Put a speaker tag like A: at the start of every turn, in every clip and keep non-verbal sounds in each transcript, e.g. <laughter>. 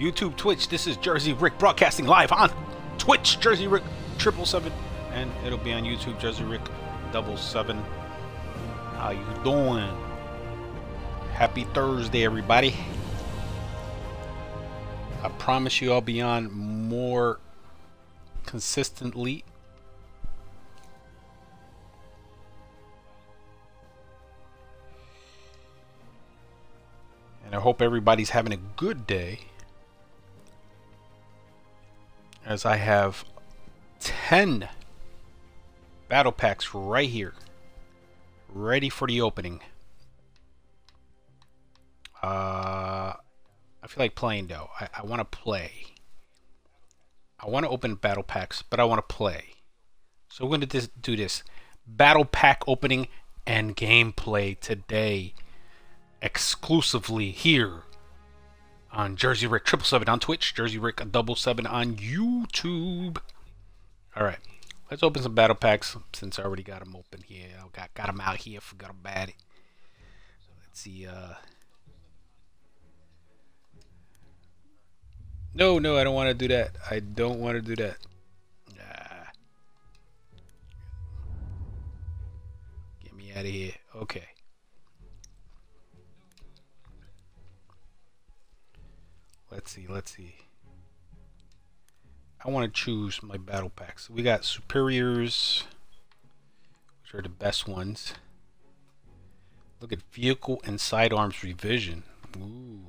A: YouTube, Twitch. This is Jersey Rick broadcasting live on Twitch, Jersey Rick triple seven, and it'll be on YouTube, Jersey Rick double seven. How you doing? Happy Thursday, everybody. I promise you I'll be on more consistently. And I hope everybody's having a good day. As I have 10 battle packs right here. Ready for the opening. Uh, I feel like playing though. I, I want to play. I want to open battle packs, but I want to play. So we're going to do this battle pack opening and gameplay today, exclusively here on Jersey Rick triple seven on Twitch, Jersey Rick double seven on YouTube. All right, let's open some battle packs since I already got them open here. I got got them out here. Forgot about it. Let's see. Uh, No, no, I don't want to do that. I don't want to do that. Get me out of here. Okay. Let's see, let's see. I want to choose my battle packs. We got superiors, which are the best ones. Look at vehicle and sidearms revision. Ooh.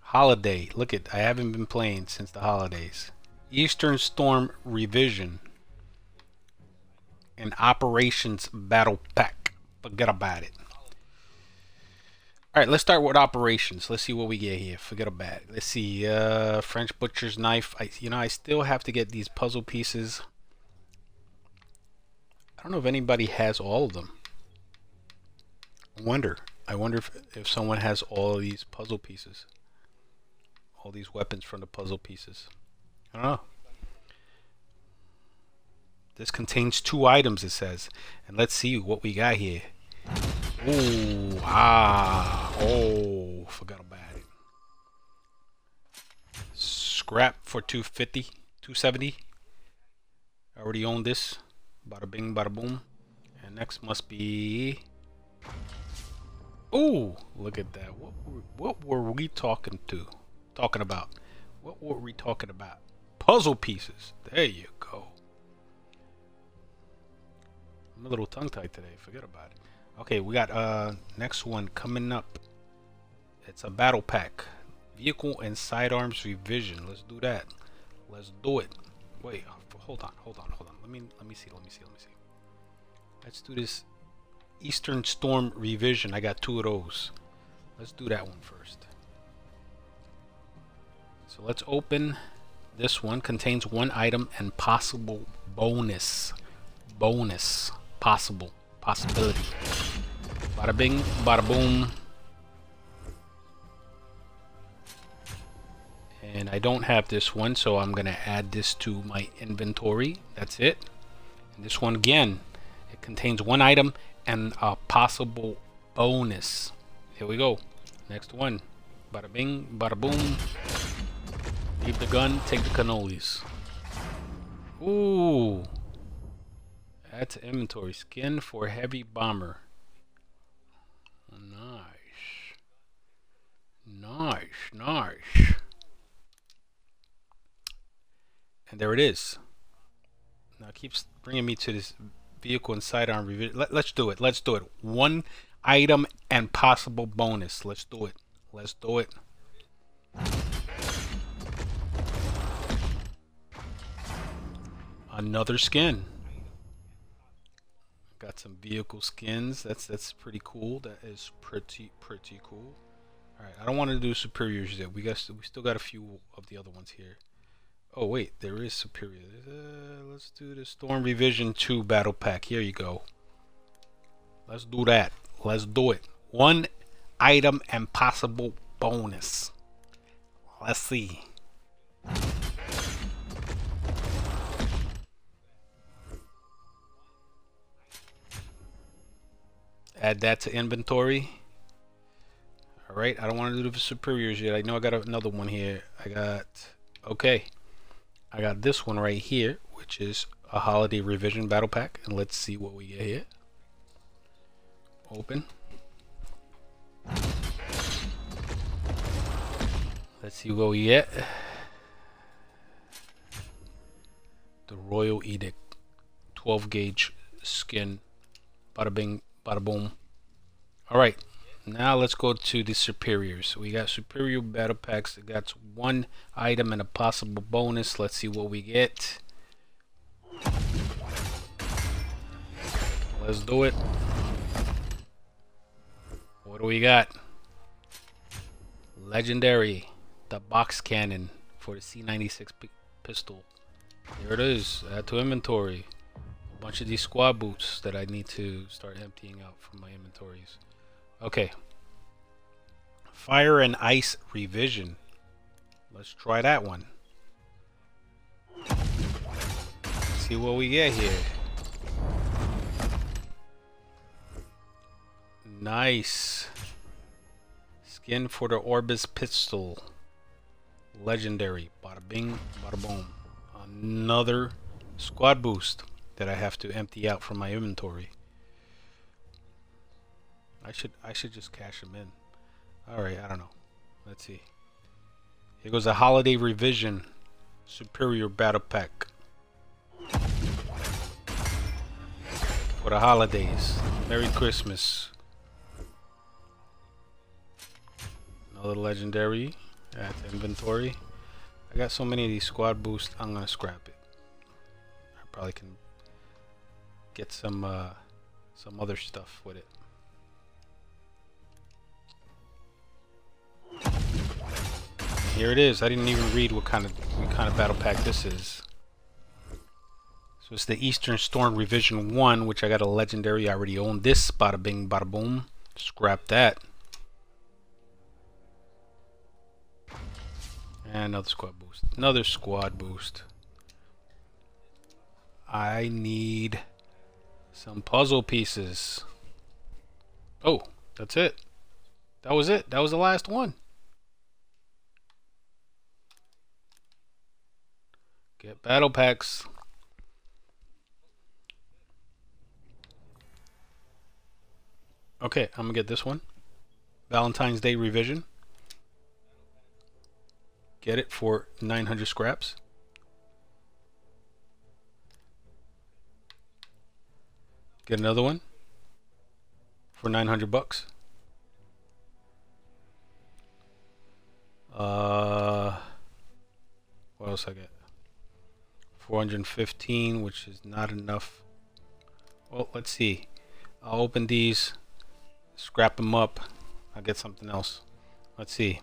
A: Holiday. Look at, I haven't been playing since the holidays. Eastern Storm Revision. And Operations Battle Pack. Forget about it. Alright, let's start with operations. Let's see what we get here. Forget about it. Let's see. Uh, French Butcher's Knife. I, you know, I still have to get these puzzle pieces. I don't know if anybody has all of them. I wonder. I wonder if, if someone has all these puzzle pieces all these weapons from the puzzle pieces. I don't know. This contains two items, it says. And let's see what we got here. Ooh, ah, oh, forgot about it. Scrap for 250, 270. I already own this. Bada bing, bada boom. And next must be... Oh, look at that. What were, what were we talking to? talking about? What were we talking about? Puzzle pieces. There you go. I'm a little tongue-tied today. Forget about it. Okay, we got uh next one coming up. It's a battle pack. Vehicle and sidearms revision. Let's do that. Let's do it. Wait, hold on, hold on, hold on. Let me let me see, let me see, let me see. Let's do this Eastern Storm revision. I got two of those. Let's do that one first. So let's open this one. Contains one item and possible bonus. Bonus. Possible. Possibility. Bada bing, bada boom. And I don't have this one, so I'm to add this to my inventory. That's it. And this one again, it contains one item and a possible bonus. Here we go. Next one. Bada bing, bada boom. Leave the gun, take the cannolis. Ooh. To inventory. Skin for heavy bomber. Nice. Nice, nice. And there it is. Now it keeps bringing me to this vehicle and sidearm revision. Let, let's do it. Let's do it. One item and possible bonus. Let's do it. Let's do it. another skin. Got some vehicle skins. That's that's pretty cool. That is pretty pretty cool. All right, I don't want to do superiors yet. We got we still got a few of the other ones here. Oh wait, there is superior. Uh, let's do the Storm Revision 2 battle pack. Here you go. Let's do that. Let's do it. One item and possible bonus. Let's see. Add that to inventory. Alright, I don't want to do the superiors yet. I know I got another one here. I got, okay. I got this one right here, which is a holiday revision battle pack. And let's see what we get here. Open. Let's see what we get. The Royal Edict. 12 gauge skin. Bada bing, bada boom. Alright. Now let's go to the superiors. We got superior battle packs. It got one item and a possible bonus. Let's see what we get. Let's do it. What do we got? Legendary. The box cannon for the C96 pistol. There it is. Add to inventory. A bunch of these squad boosts that I need to start emptying out from my inventories. Okay. Fire and Ice Revision. Let's try that one. See what we get here. Nice. Skin for the Orbis pistol. Legendary. Bada bing, bada boom. Another squad boost that I have to empty out from my inventory. I should I should just cash them in. Alright, I don't know. Let's see. Here goes a holiday revision. Superior battle pack. For the holidays. Merry Christmas. Another legendary. at inventory. I got so many of these squad boosts, I'm gonna scrap it. I probably can get some uh, some other stuff with it. Here it is. I didn't even read what kind of what kind of battle pack this is. So it's the Eastern Storm Revision 1, which I got a legendary. I already own this. Bada bing, bada boom. Scrap that. And another squad boost. Another squad boost. I need some puzzle pieces. Oh, that's it. That was it. That was the last one. Get battle packs. Okay, I'm gonna get this one. Valentine's Day revision. Get it for 900 scraps. Get another one for 900 bucks. Uh, what else I get? 415, which is not enough. Well, let's see. I'll open these, scrap them up. I'll get something else. Let's see.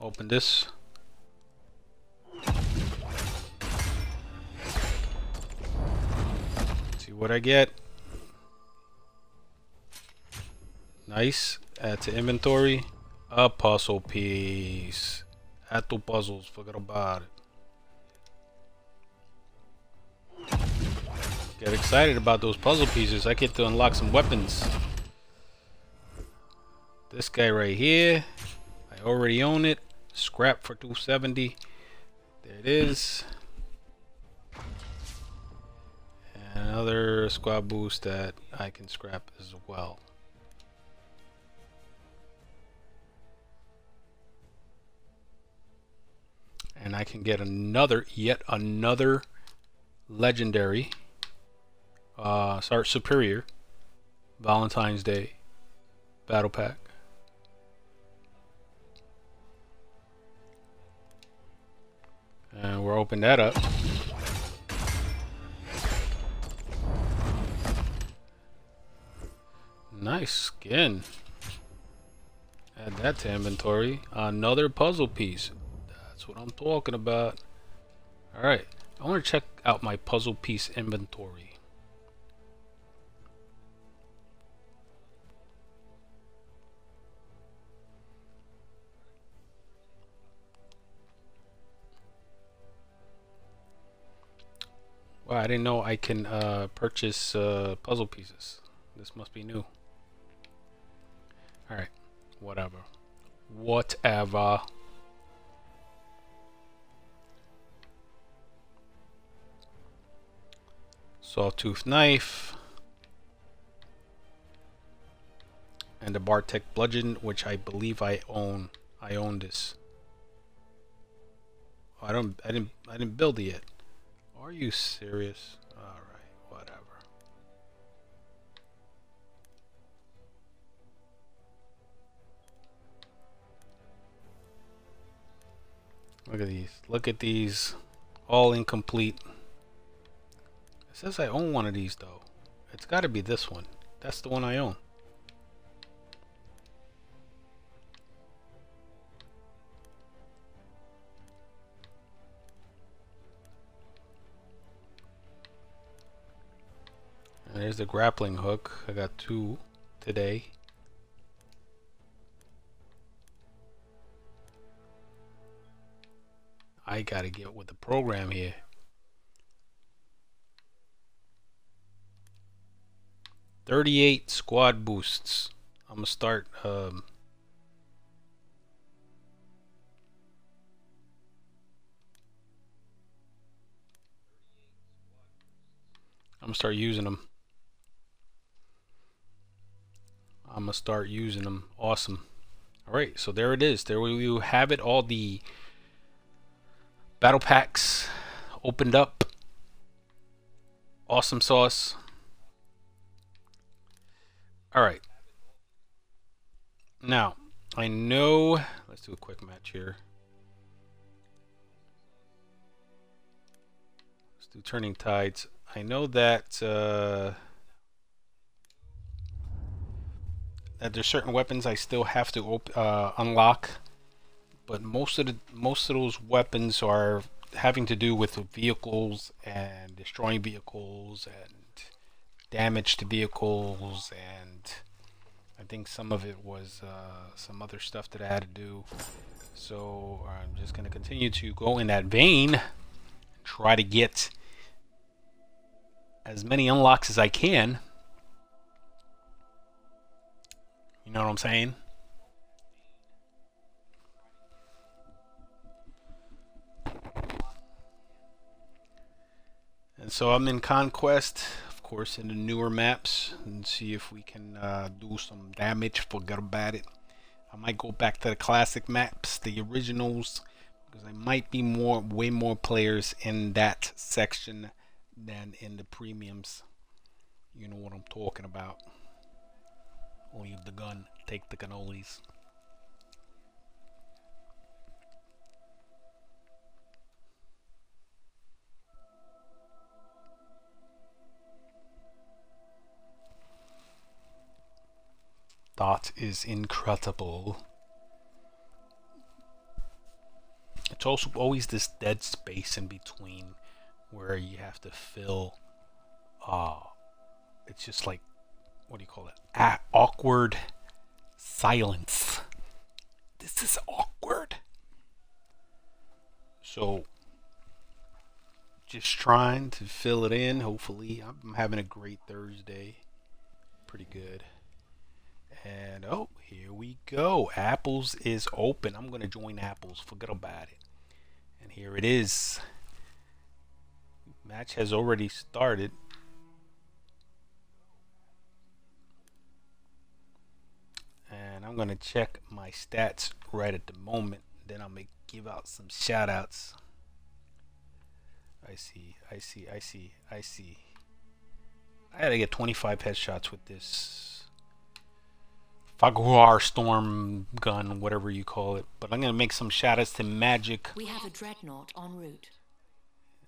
A: Open this. See what I get. Nice. Add to inventory. A puzzle piece. Add to puzzles. Forget about it. Get excited about those puzzle pieces. I get to unlock some weapons. This guy right here. I already own it. Scrap for 270. There it is. And another squad boost that I can scrap as well. And I can get another, yet another legendary uh, start Superior, Valentine's Day, Battle Pack. And we'll open that up. Nice skin. Add that to inventory. Another puzzle piece. That's what I'm talking about. Alright. I want to check out my puzzle piece inventory. Wow, I didn't know I can uh, purchase uh, puzzle pieces. This must be new. Alright, Whatever. Whatever. Sawtooth knife. And the Bartek bludgeon, which I believe I own. I own this. Oh, I don't. I didn't. I didn't build it yet. Are you serious? All right. Whatever. Look at these. Look at these. All incomplete. It says I own one of these though. It's got to be this one. That's the one I own. There's the grappling hook. I got two today. I gotta get with the program here. Thirty-eight squad boosts. I'm gonna start. Um, I'm gonna start using them. I'm gonna start using them. Awesome. All right, so there it is. There we have it. All the battle packs opened up. Awesome sauce. All right. Now, I know. Let's do a quick match here. Let's do Turning Tides. I know that. Uh, that there's certain weapons I still have to uh, unlock, but most of the most of those weapons are having to do with vehicles and destroying vehicles and damage to vehicles and I think some of it was uh, some other stuff that I had to do. So I'm just going to continue to go in that vein, and try to get as many unlocks as I can You know what I'm saying? And so I'm in Conquest, of course, in the newer maps, and see if we can uh, do some damage. Forget about it. I might go back to the classic maps, the originals, because there might be more, way more players in that section than in the premiums. You know what I'm talking about. Leave the gun, take the cannolis. That is incredible. It's also always this dead space in between where you have to fill uh it's just like what do you call it? Ah, awkward silence. This is awkward. So, just trying to fill it in. Hopefully, I'm having a great Thursday. Pretty good. And oh, here we go. Apples is open. I'm going to join Apples. Forget about it. And here it is. Match has already started. And I'm gonna check my stats right at the moment then I'm gonna give out some shout outs I see I see I see I see. I had to get 25 headshots with this Faguar storm gun whatever you call it but I'm gonna make some shout outs to Magic.
B: We have a dreadnought en route.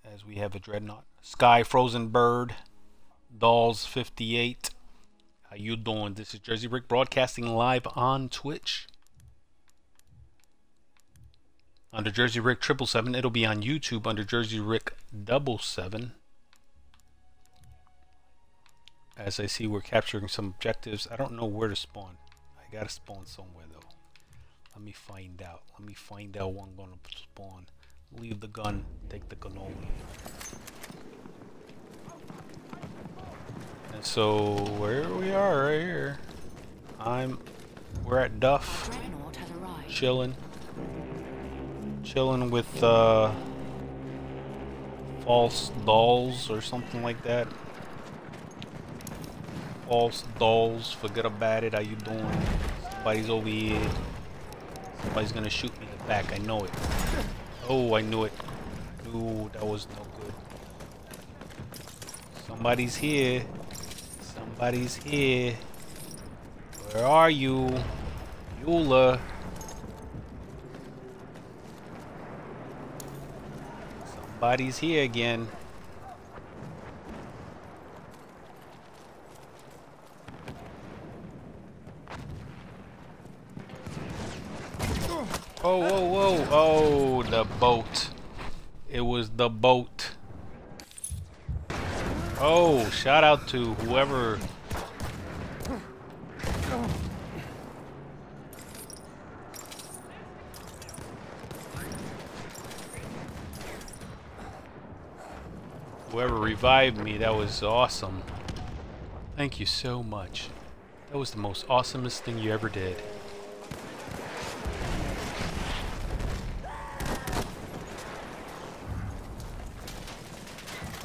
A: As we have a dreadnought. Sky Frozen Bird Dolls 58 how you doing? This is Jersey Rick broadcasting live on Twitch. Under Jersey Rick triple seven, it'll be on YouTube under Jersey Rick double seven. As I see, we're capturing some objectives. I don't know where to spawn. I gotta spawn somewhere though. Let me find out. Let me find out where I'm gonna spawn. Leave the gun. Take the cannoli. And so where we are right here, I'm We're at Duff. Chilling. Chilling with uh false dolls or something like that. False dolls, forget about it, how you doing? Somebody's over here. Somebody's gonna shoot me in the back, I know it. Oh, I knew it. Ooh, that was no good. Somebody's here. Somebody's here. Where are you? Eula. Somebody's here again. Oh, whoa, whoa. Oh, the boat. It was the boat. Oh, shout out to whoever. Whoever revived me, that was awesome. Thank you so much. That was the most awesomest thing you ever did.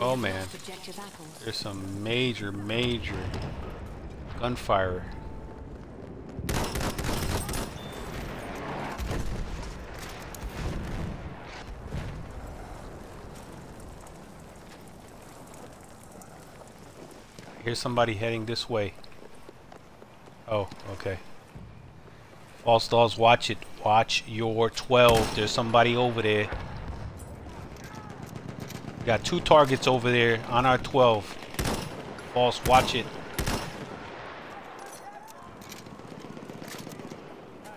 A: Oh man. There's some major, major gunfire. Here's somebody heading this way. Oh, okay. False dolls, watch it. Watch your 12. There's somebody over there. We got two targets over there on our 12. False, watch it.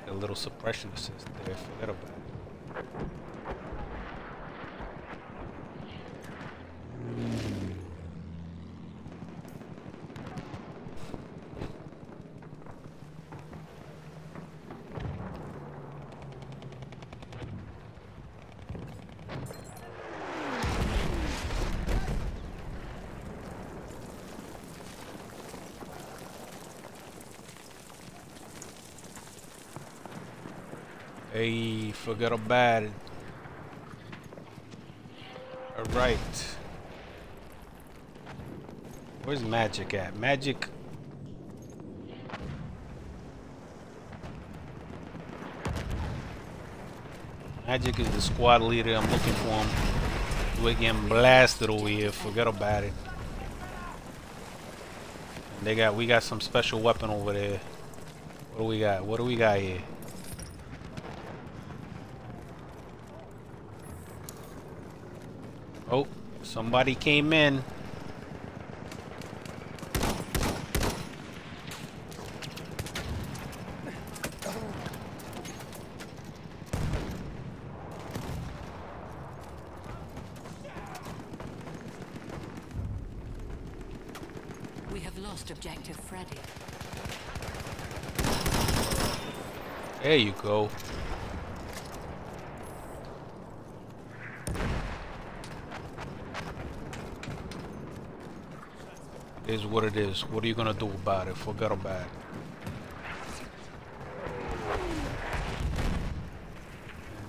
A: A little suppression assist there. Forget about it. Hey, forget about it. Alright. Where's Magic at? Magic. Magic is the squad leader. I'm looking for him. We're getting blasted over here. Forget about it. They got we got some special weapon over there. What do we got? What do we got here? Oh, somebody came in.
B: We have lost objective Freddy.
A: There you go. Is what it is. What are you gonna do about it? Forget about it.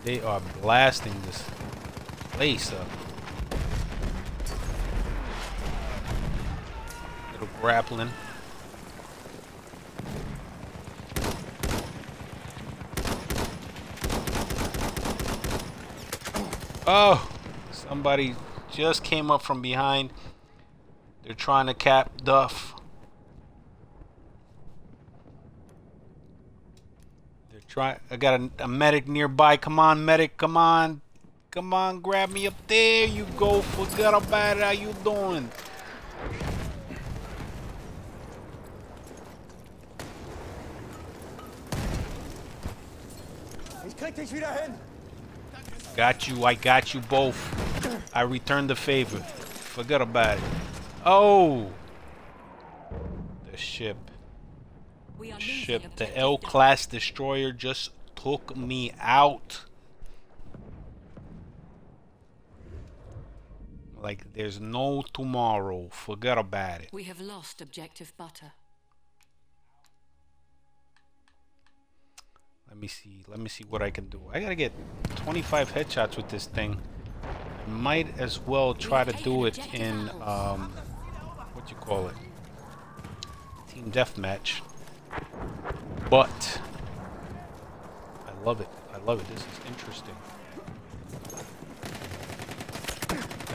A: They are blasting this place up. Little grappling. Oh, somebody just came up from behind. They're trying to cap Duff. They're trying. I got a, a medic nearby. Come on, medic. Come on. Come on, grab me up there. You go. Forget about it. How you doing? Got you. I got you both. I returned the favor. Forget about it. Oh. The ship.
B: We
A: Ship. The L-class destroyer just took me out. Like there's no tomorrow. Forget about it.
B: We have lost objective butter.
A: Let me see. Let me see what I can do. I gotta get 25 headshots with this thing. Might as well try to do it in um, what you call it, team deathmatch. But I love it. I love it. This is interesting.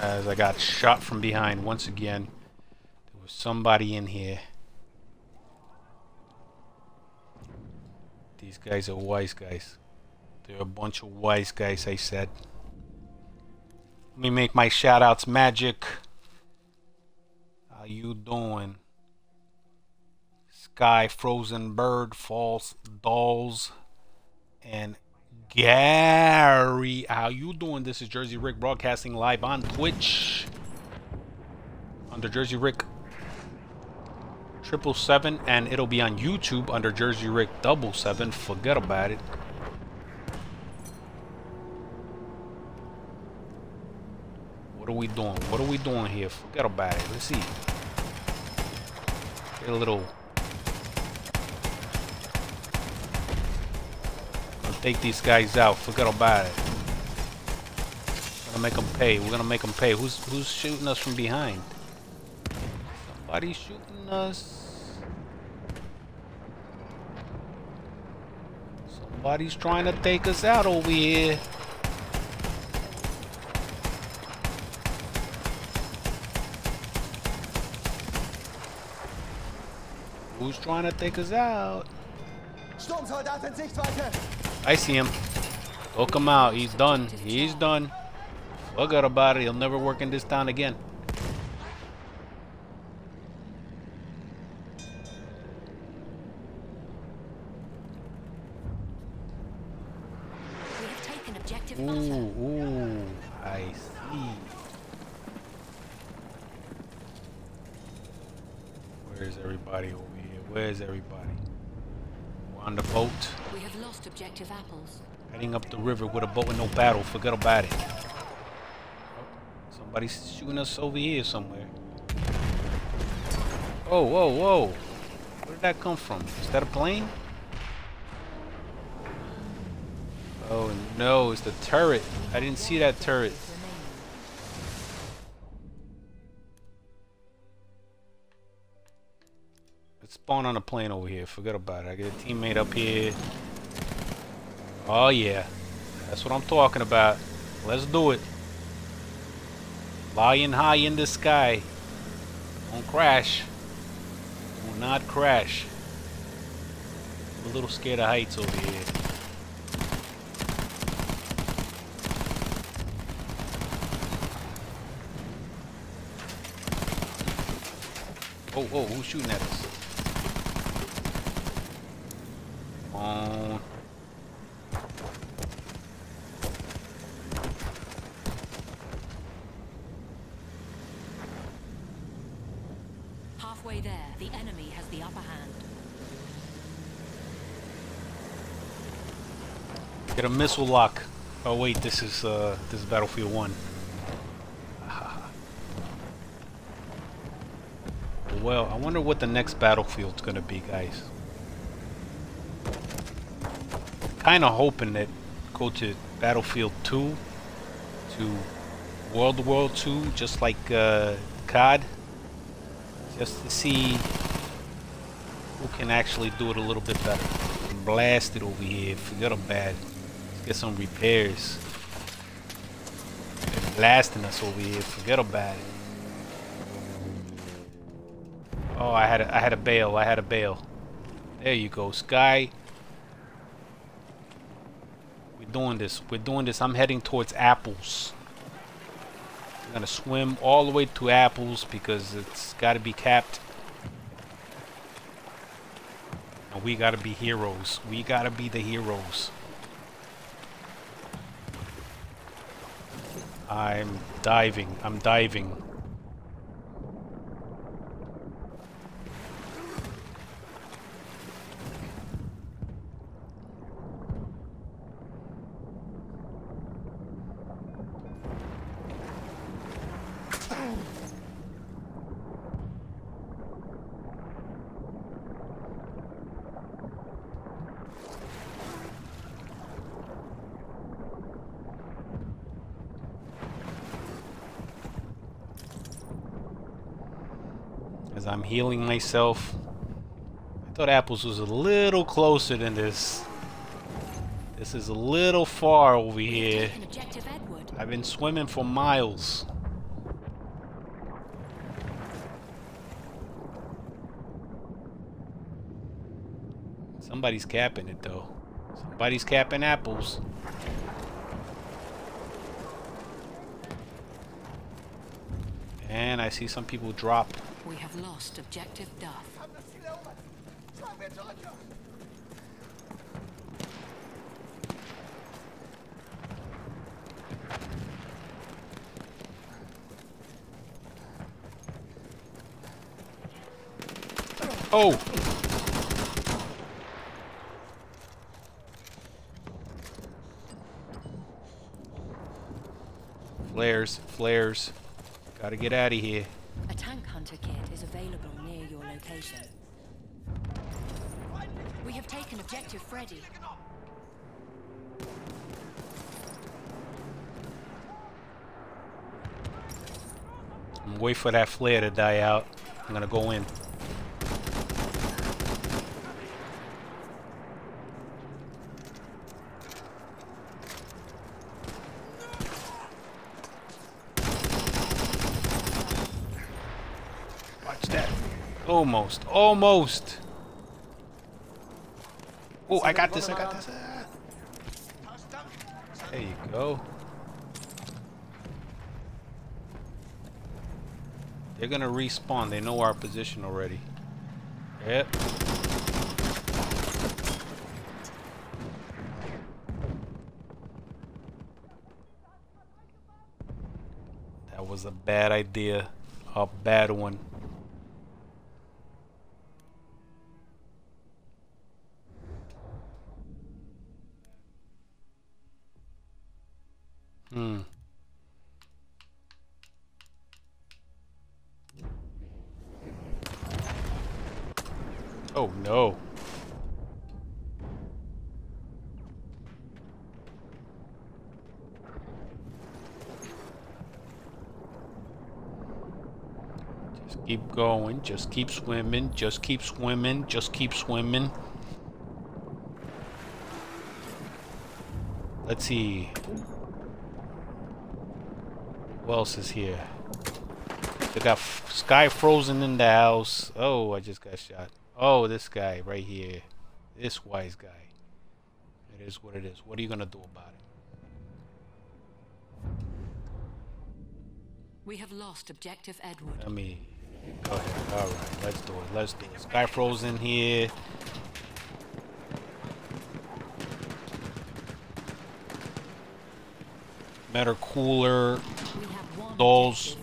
A: As I got shot from behind once again. There was somebody in here. These guys are wise guys. They're a bunch of wise guys, I said. Let me make my shoutouts magic. How you doing? Sky, Frozen Bird, False Dolls, and Gary. How you doing? This is Jersey Rick broadcasting live on Twitch under Jersey Rick triple seven, and it'll be on YouTube under Jersey Rick double seven. Forget about it. What are we doing? What are we doing here? Forget about it. Let's see. A little. Take these guys out. Forget about it. Gonna make them pay. We're gonna make them pay. Who's who's shooting us from behind? Somebody's shooting us. Somebody's trying to take us out over here. Who's trying to take us out?
C: Sturmsoldat in Sichtweite!
A: I see him. Look him out. He's done. He's done. Forget about it. He'll never work in this town again.
B: We have taken objective
A: Ooh,
B: butter.
A: ooh. I see. Where's everybody over here? Where's everybody? We're on the boat.
B: We have lost objective
A: Up the river with a boat and no battle. Forget about it. Somebody's shooting us over here somewhere. Oh, whoa, whoa. Where did that come from? Is that a plane? Oh no, it's the turret. I didn't see that turret. Let's spawn on a plane over here. Forget about it. I get a teammate up here. Oh yeah. That's what I'm talking about. Let's do it. Flying high in the sky. Don't crash. Do not crash. I'm a little scared of heights over here. Oh, oh, who's shooting at us? On.
B: Halfway there, the enemy has the upper hand.
A: A missile lock. Oh wait, this is uh this is Battlefield 1. <laughs> Well, I wonder what the next Battlefield's gonna be, guys. Kinda hoping that go to Battlefield 2 to World War 2, just like uh, COD. Just to see who can actually do it a little bit better. Blast it over here, forget about it. Get some repairs. They're blasting us over here, forget about it. Oh, I had a, I had a bail. I had a bail. There you go, Sky. We're doing this. We're doing this. I'm heading towards apples. I'm gonna swim all the way to apples because it's got to be capped. And we gotta be heroes. We gotta be the heroes. I'm diving. I'm diving. Healing myself. I thought apples was a little closer than this. This is a little far over here.
B: Taken objective Edward.
A: I've been swimming for miles. Somebody's capping it though. Somebody's capping apples. And I see some people drop.
B: We have lost objective Duff.
A: Oh! Flares, flares. Gotta get out of here.
B: Objective Freddy.
A: I'm gonna wait for that flare to die out. I'm gonna go in. Watch that. Almost. Almost. Oh, I got this. I got this. There you go. They're gonna respawn. They know our position already. Yep. That was a bad idea. A bad one. Hmm. Oh no. Just keep going, just keep swimming, just keep swimming, just keep swimming. Let's see. Who else is here? They got F- Sky Frozen in the house. Oh, I just got shot. Oh, this guy right here. This wise guy. It is what it is. What are you gonna do about it?
B: We have lost objective Edward.
A: I mean, go ahead. All right, let's do it. Let's do it. Sky Frozen here. Better cooler Dolls.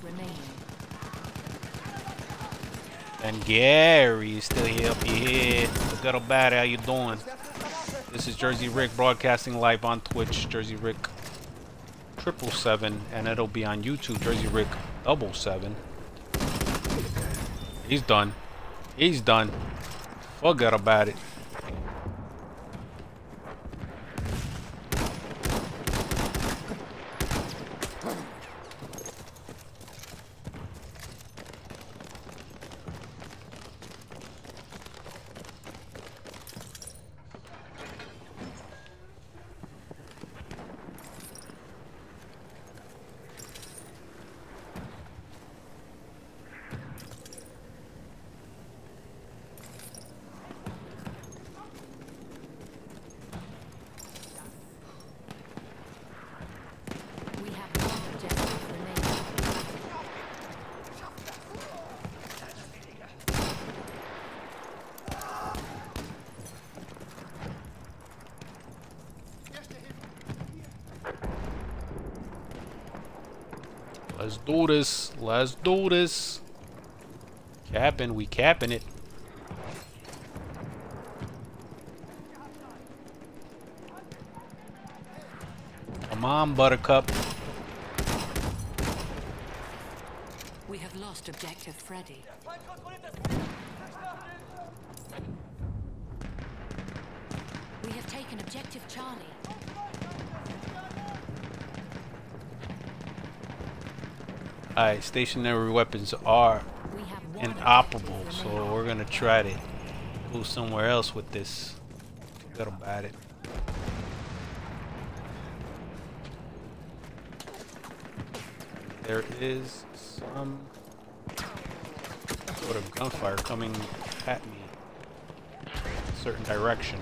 A: and Gary is still here up here. Good or bad, how you doing? This is Jersey Rick broadcasting live on Twitch, Jersey Rick triple seven, and it'll be on YouTube, Jersey Rick double seven. He's done. He's done. Forget about it.
B: We have one objective remaining.
A: Let's do this. Let's do this. Capping, we capping it. Come on, Buttercup.
B: We have lost objective Freddy. We have taken objective Charlie.
A: Alright, stationary weapons are inoperable, so we're gonna try to go somewhere else with this. Forget about it. There is some sort of gunfire coming at me a certain direction.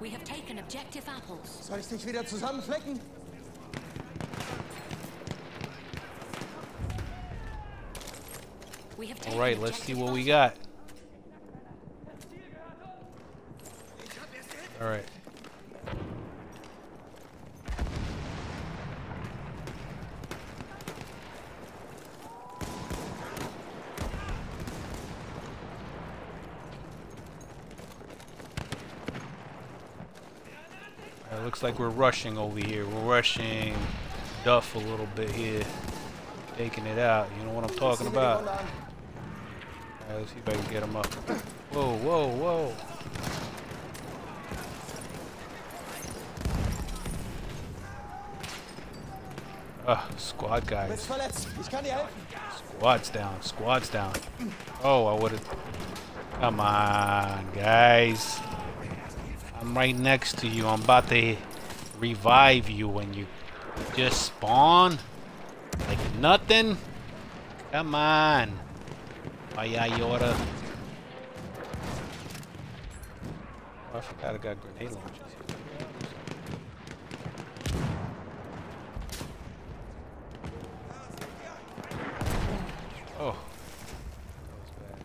B: We have taken objective apples.
C: Soll ich wieder zusammenflecken?
B: Taken
A: Alright, let's see what we got. Alright. It like we're rushing over here. We're rushing Duff a little bit here. Taking it out. You know what I'm talking about. Let's see if I can get him up. Whoa, whoa, whoa. Ah, squad guys. Squad's down. Squad's down. Oh, I would have. Come on, guys. I'm right next to you. I'm about to revive you when you just spawn like nothing. Come on. Vaya Yoda. Oh, I forgot I got grenade launchers here. Oh. That was bad.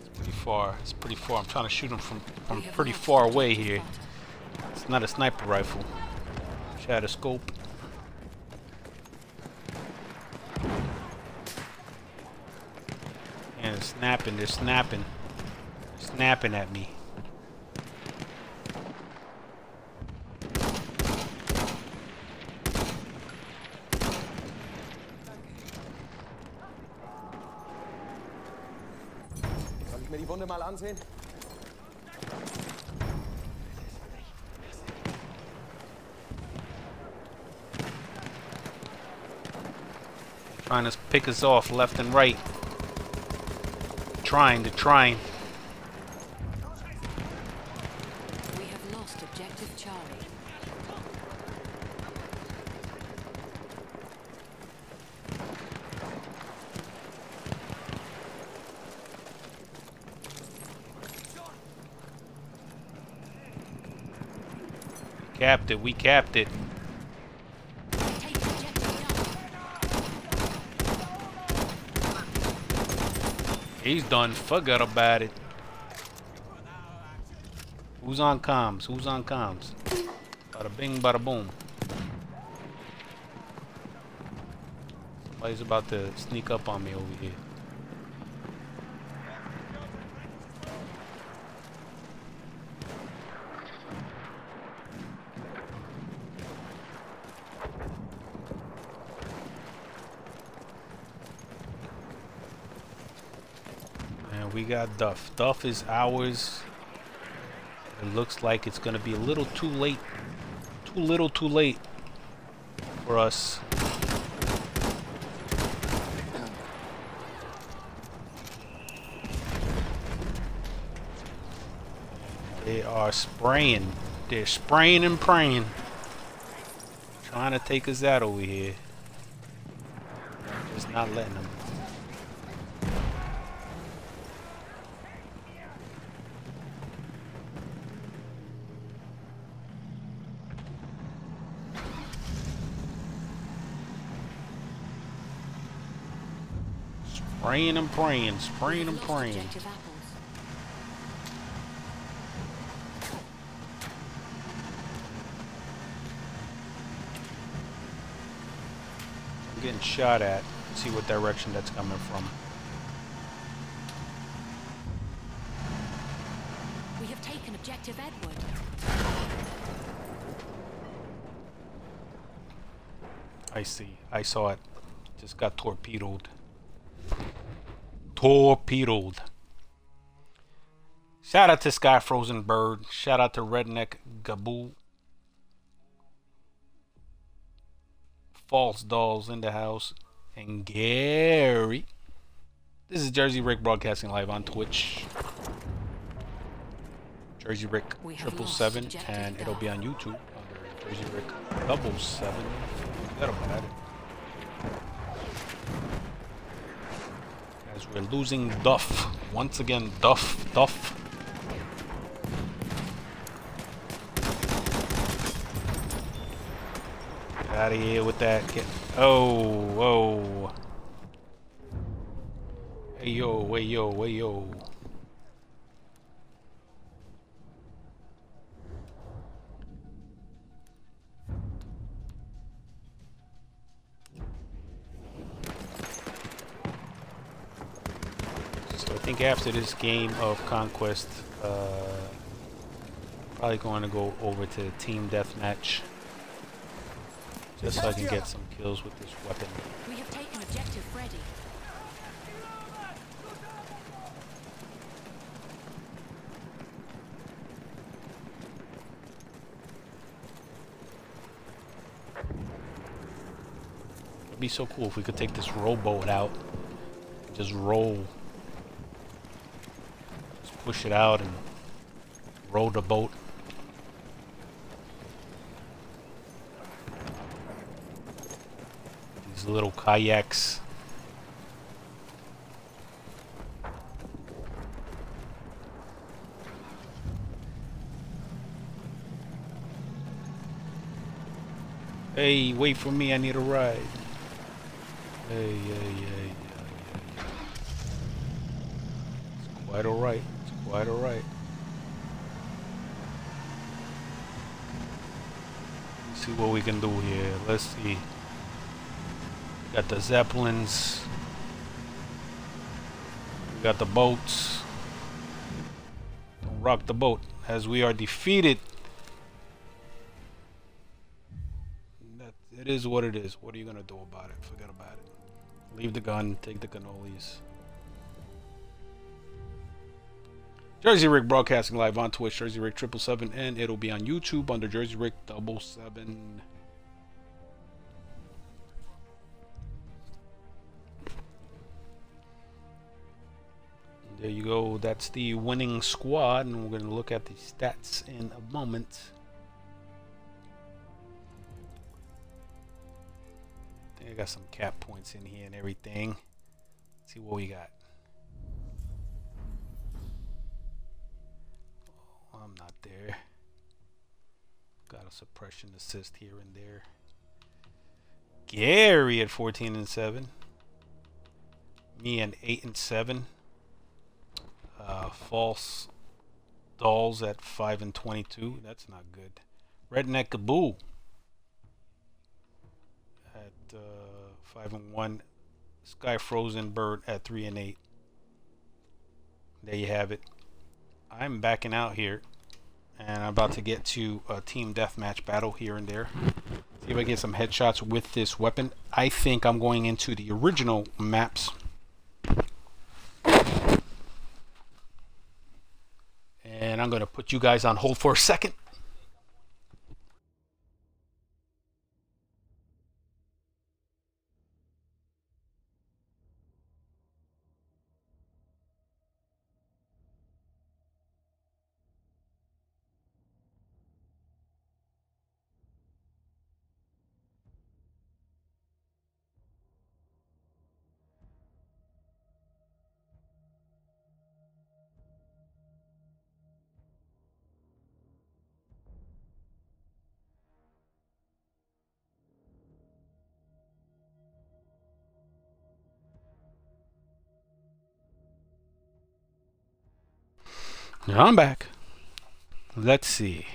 A: It's pretty far. It's pretty far. I'm trying to shoot him from, from pretty far away here. It's not a sniper rifle. Shadow scope. And it's snapping, they're snapping. They're snapping at me.
C: Soll ich mir die Wunde mal ansehen?
A: Trying to pick us off left and right. Trying, they're trying.
B: We have lost objective Charlie.
A: Capped it, we capped it.
B: Take objective Duff.
A: He's done. Forgot about it. Who's on comms? Who's on comms? Bada bing, bada boom. Somebody's about to sneak up on me over here. And we got Duff. Duff is ours. It looks like it's gonna be a little too late. Too little too late for us. They are spraying. They're spraying and praying. Trying to take us out over here. Just not letting them. Spraying and praying, spraying and praying.
B: I'm
A: getting shot at. Let's see what direction that's coming from.
B: We have taken objective Edward.
A: I see. I saw it. Just got torpedoed. Torpedoed. Shout out to Sky Frozen Bird. Shout out to Redneck Gaboo. False Dolls in the house. And Gary. This is Jersey Rick broadcasting live on Twitch. Jersey Rick triple seven, and it'll be on YouTube under Jersey Rick double seven. Forgot about it. As we're losing Duff once again. Duff, Duff. Get out of here with that. Get oh, whoa. Hey yo, hey yo, hey yo. Think after this game of Conquest, uh, probably going to go over to Team Deathmatch. Just so I can get some kills with this weapon.
B: We have taken objective Freddy.
A: It'd be so cool if we could take this rowboat out. Just roll. Push it out and row the boat. These little kayaks. Hey, wait for me, I need a ride. Hey, hey, hey, hey, hey. It's quite alright. Quite alright. See what we can do here. Let's see. Got the zeppelins. We got the boats. Rock the boat as we are defeated. That it is what it is. What are you gonna do about it? Forget about it. Leave the gun. Take the cannolis. Jersey Rick broadcasting live on Twitch, Jersey Rick triple seven, and it'll be on YouTube under Jersey Rick double seven. There you go. That's the winning squad, and we're going to look at the stats in a moment. I got some cap points in here and everything. Let's see what we got. I'm not there. Got a suppression assist here and there. Gary at 14 and 7. Me at 8 and 7. Uh, false dolls at 5 and 22. That's not good. Redneck Kaboo at uh, 5 and 1. Sky Frozen Bird at 3 and 8. There you have it. I'm backing out here. And I'm about to get to a team deathmatch battle here and there. See if I get some headshots with this weapon. I think I'm going into the original maps. And I'm going to put you guys on hold for a second. Now I'm back. Let's see.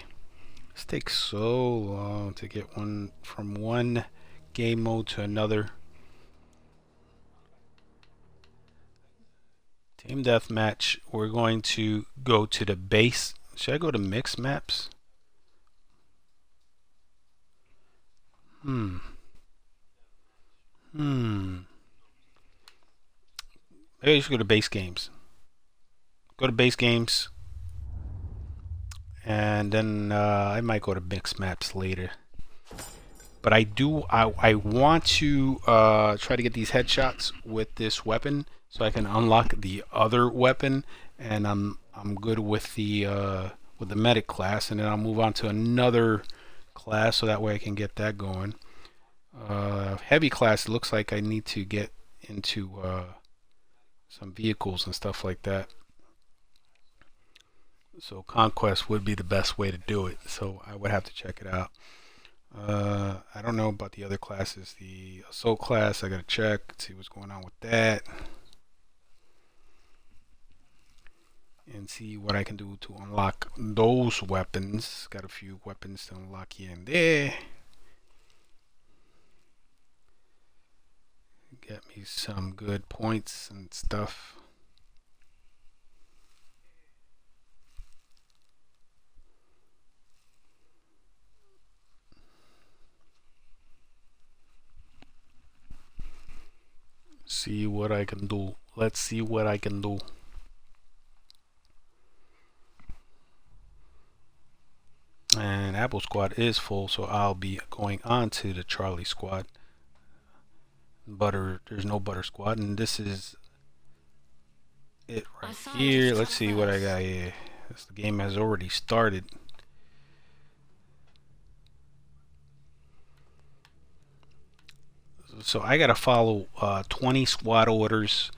A: This takes so long to get one from one game mode to another. Team Deathmatch, we're going to go to the base. Should I go to mix maps? Hmm. Hmm. Maybe I should go to base games. Go to base games. And then uh, I might go to mix maps later. But I do, I, I want to uh, try to get these headshots with this weapon so I can unlock the other weapon. And I'm, I'm good with the, uh, with the medic class. And then I'll move on to another class so that way I can get that going. Uh, heavy class looks like I need to get into uh, some vehicles and stuff like that. So conquest would be the best way to do it. So I would have to check it out. Uh, I don't know about the other classes. The assault class, I gotta check, see what's going on with that. And see what I can do to unlock those weapons. Got a few weapons to unlock here and there. Get me some good points and stuff. See what I can do. Let's see what I can do. And Apple Squad is full, so I'll be going on to the Charlie Squad. Butter, there's no Butter Squad, and this is it right here. Let's see what I got here. This, the game has already started. So I gotta follow uh, 20 squad orders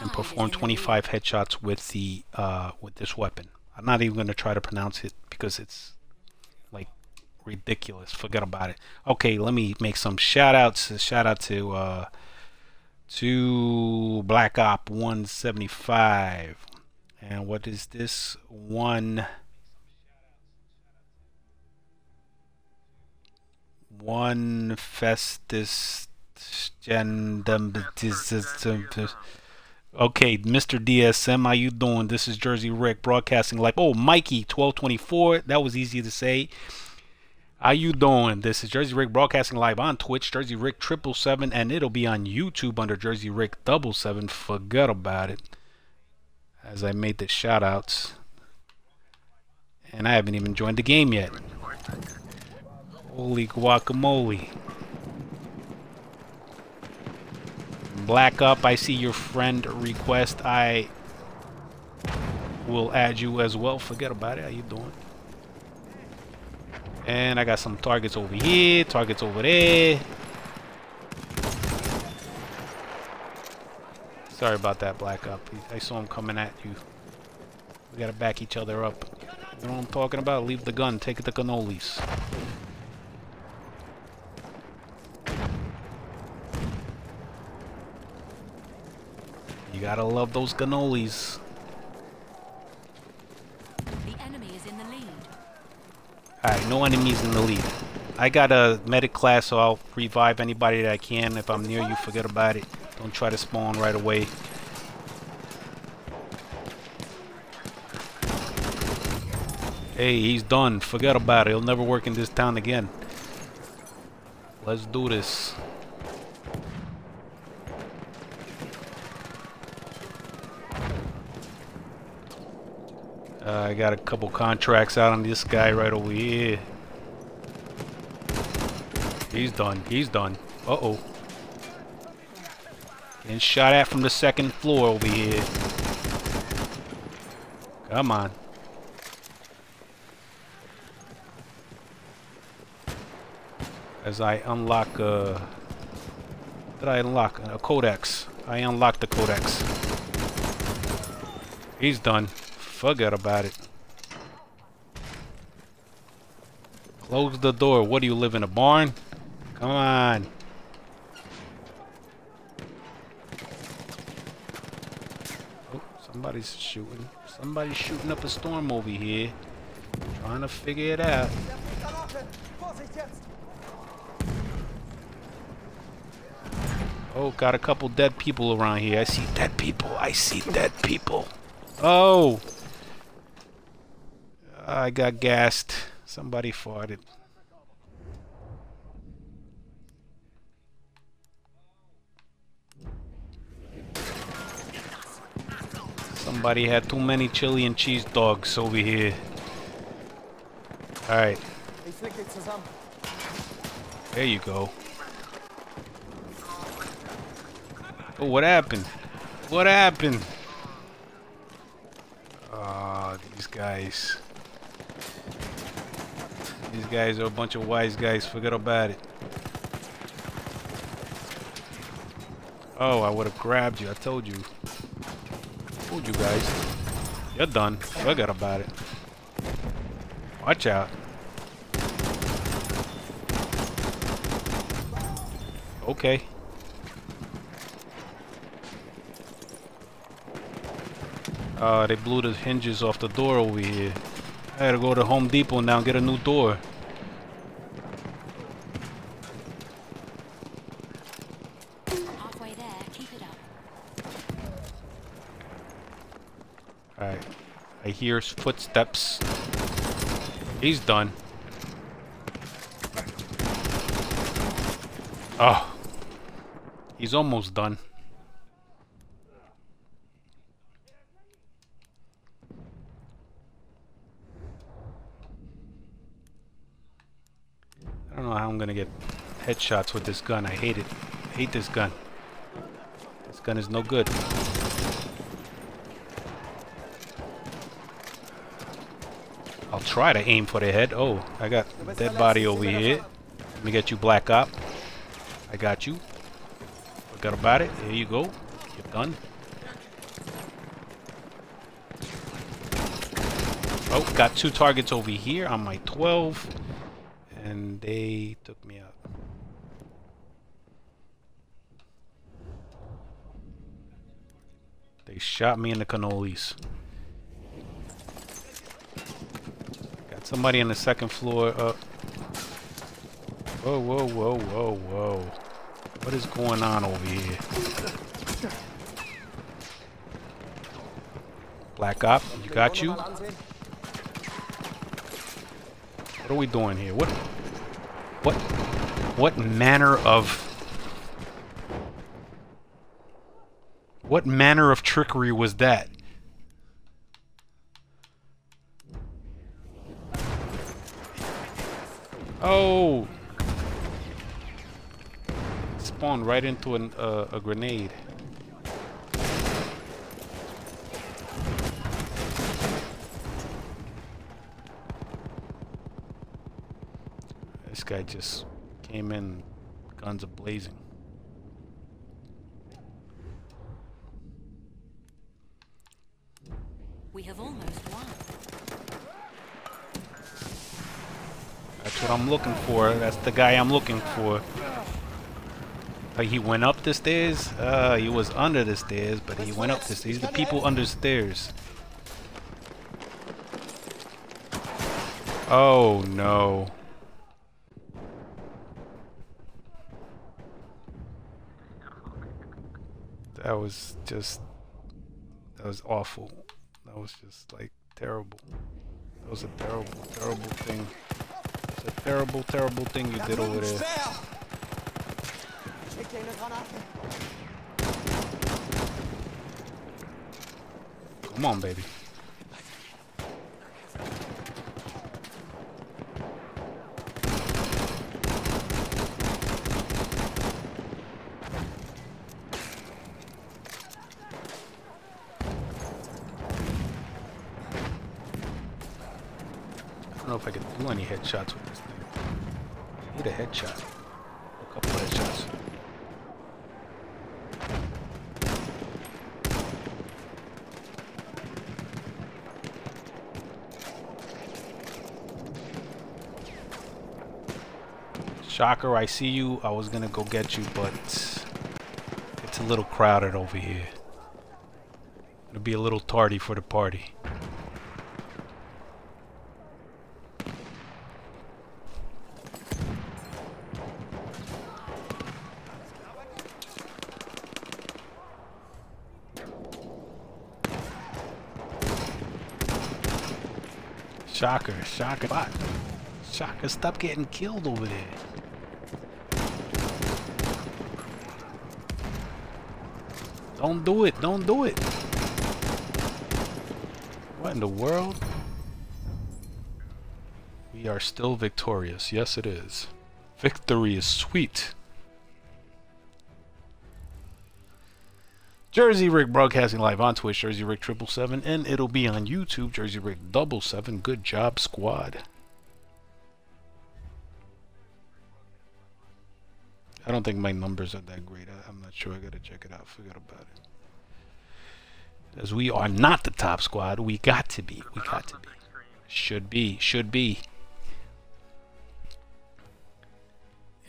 A: and perform 25 headshots with the uh, with this weapon. I'm not even gonna try to pronounce it because it's like ridiculous. Forget about it. Okay, let me make some shout outs. Shout out to uh, to Black Op 175. And what is this one? One Festus Okay, Mr. DSM, how you doing? This is Jersey Rick broadcasting like oh Mikey 1224. That was easy to say. How you doing? This is Jersey Rick broadcasting live on Twitch, Jersey Rick triple seven, and it'll be on YouTube under Jersey Rick double seven. Forget about it. As I made the shout outs. And I haven't even joined the game yet. Holy guacamole. Black Op, I see your friend request. I will add you as well. Forget about it. How you doing? And I got some targets over here, targets over there. Sorry about that, Black Op. I saw him coming at you. We gotta back each other up. You know what I'm talking about? Leave the gun. Take the cannolis. You gotta love those cannolis.
B: The enemy is in the lead.
A: Alright, no enemies in the lead. I got a medic class, so I'll revive anybody that I can. If I'm near you, forget about it. Don't try to spawn right away. Hey, he's done. Forget about it. He'll never work in this town again. Let's do this. Got a couple contracts out on this guy right over here. He's done. He's done. Uh-oh. Getting shot at from the second floor over here. Come on. As I unlock, uh... Did I unlock? A codex. I unlocked the codex. He's done. Forget about it. Close the door. What do you live in a barn? Come on. Oh, somebody's shooting. Somebody's shooting up a storm over here. Trying to figure it out. Oh, got a couple dead people around here. I see dead people. I see dead people. Oh! I got gassed. Somebody farted. Somebody had too many chili and cheese dogs over here. Alright, there you go. Oh, what happened? What happened? Ah, these guys. These guys are a bunch of wise guys. Forget about it. Oh, I would have grabbed you. I told you. Told you guys. You're done. Forget about it. Watch out. Okay. Uh, they blew the hinges off the door over here. I gotta go to Home Depot now and get a new door.
B: Halfway there. Keep it up.
A: Alright. I hear footsteps. He's done. Oh. He's almost done. I don't know how I'm gonna get headshots with this gun. I hate it. I hate this gun. This gun is no good. I'll try to aim for the head. Oh, I got dead body over here. Let me get you, Black Op. I got you. Forgot about it. Here you go. You're done. Oh, got two targets over here on my 12. And they took me out. They shot me in the cannolis. Got somebody on the second floor up. Whoa, whoa, whoa, whoa, whoa. What is going on over here? Black Op, you got you? What are we doing here? What what what manner of What manner of trickery was that? Oh! Spawned right into an, uh, a grenade. This guy just came in, guns a blazing.
B: We have almost won.
A: That's what I'm looking for. That's the guy I'm looking for. Like he went up the stairs. Uh, he was under the stairs, but he went up the stairs. The people under stairs. Oh no. That was just. That was awful. That was just like terrible. That was a terrible, terrible thing. A terrible, terrible thing you did over there. Come on, baby. I don't know if I can do any headshots with this thing. Need a headshot. A couple headshots. Shocker, I see you. I was gonna go get you, but it's a little crowded over here. It'll be a little tardy for the party. Shocker, shocker. Bot. Shocker, stop getting killed over there. Don't do it, don't do it. What in the world? We are still victorious. Yes, it is. Victory is sweet. Jersey Rick broadcasting live on Twitch, Jersey Rick triple seven, and it'll be on YouTube, Jersey Rick double seven. Good job, squad. I don't think my numbers are that great. I, am not sure. I gotta check it out. Forget about it. As we are not the top squad, we got to be. We got to be. Should be. Should be.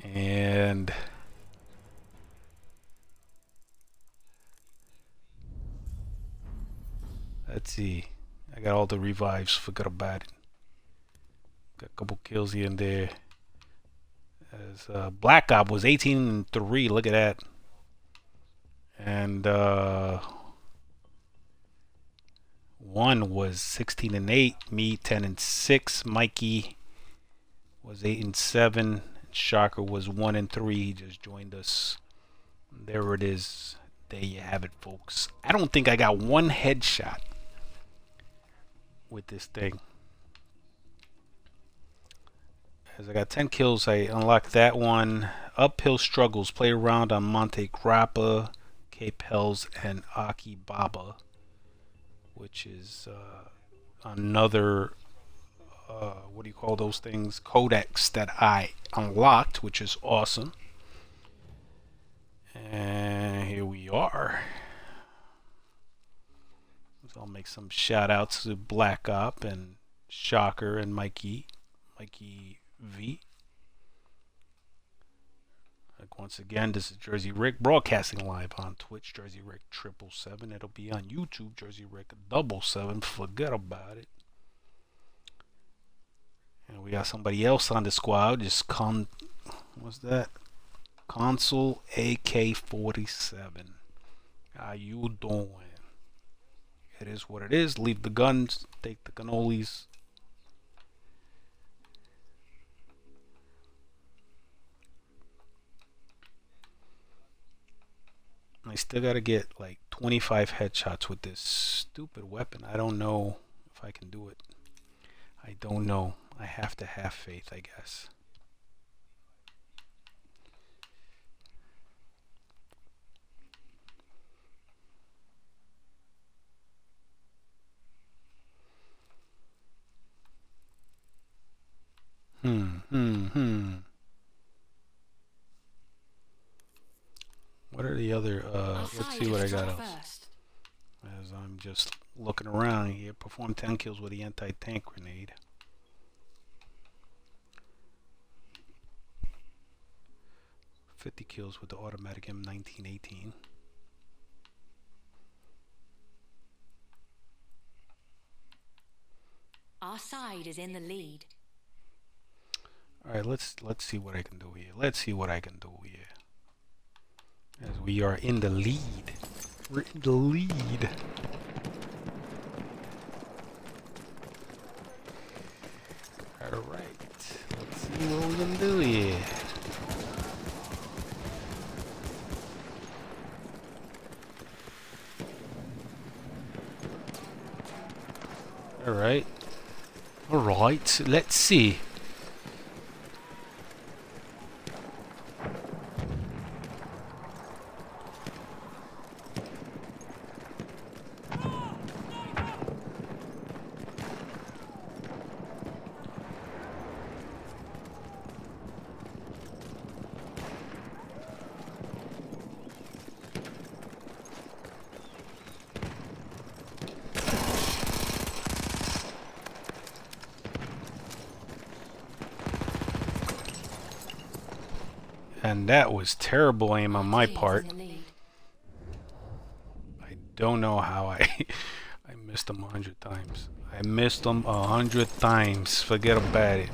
A: And let's see. I got all the revives. Forgot about it. Got a couple kills here and there. As uh, Black Op was 18 and 3. Look at that. And uh, one was 16 and 8. Me 10 and 6. Mikey was 8 and 7. Shocker was 1 and 3. He just joined us. There it is. There you have it, folks. I don't think I got one headshot with this thing. As I got 10 kills, I unlocked that one. Uphill Struggles. Play around on Monte Grappa, Cape Helles, and Achi Baba. Which is uh, another uh, what do you call those things codex that I unlocked which is awesome and here we are I'll make some shout outs to Black Op and Shocker and Mikey Mikey V like once again this is Jersey Rick broadcasting live on Twitch Jersey Rick triple seven it'll be on YouTube Jersey Rick double seven forget about it and we got somebody else on the squad. Just con, what's that? Consul AK-47. How you doing? It is what it is. Leave the guns. Take the cannolis. I still gotta get like 25 headshots with this stupid weapon. I don't know if I can do it. I don't know. I have to have faith, I guess. Hmm, hmm, hmm. What are the other, uh, let's see what I got else. As I'm just looking around here, perform 10 kills with the anti-tank grenade. 50 kills with the automatic M1918.
B: Our side is in the lead.
A: All right, let's let's see what I can do here. Let's see what I can do here. As we are in the lead. We're in the lead. All right. Let's see what we can do here. Alright. Alright, let's see. And that was terrible aim on my part. I don't know how I <laughs> I missed them a hundred times. I missed them a hundred times. Forget about it.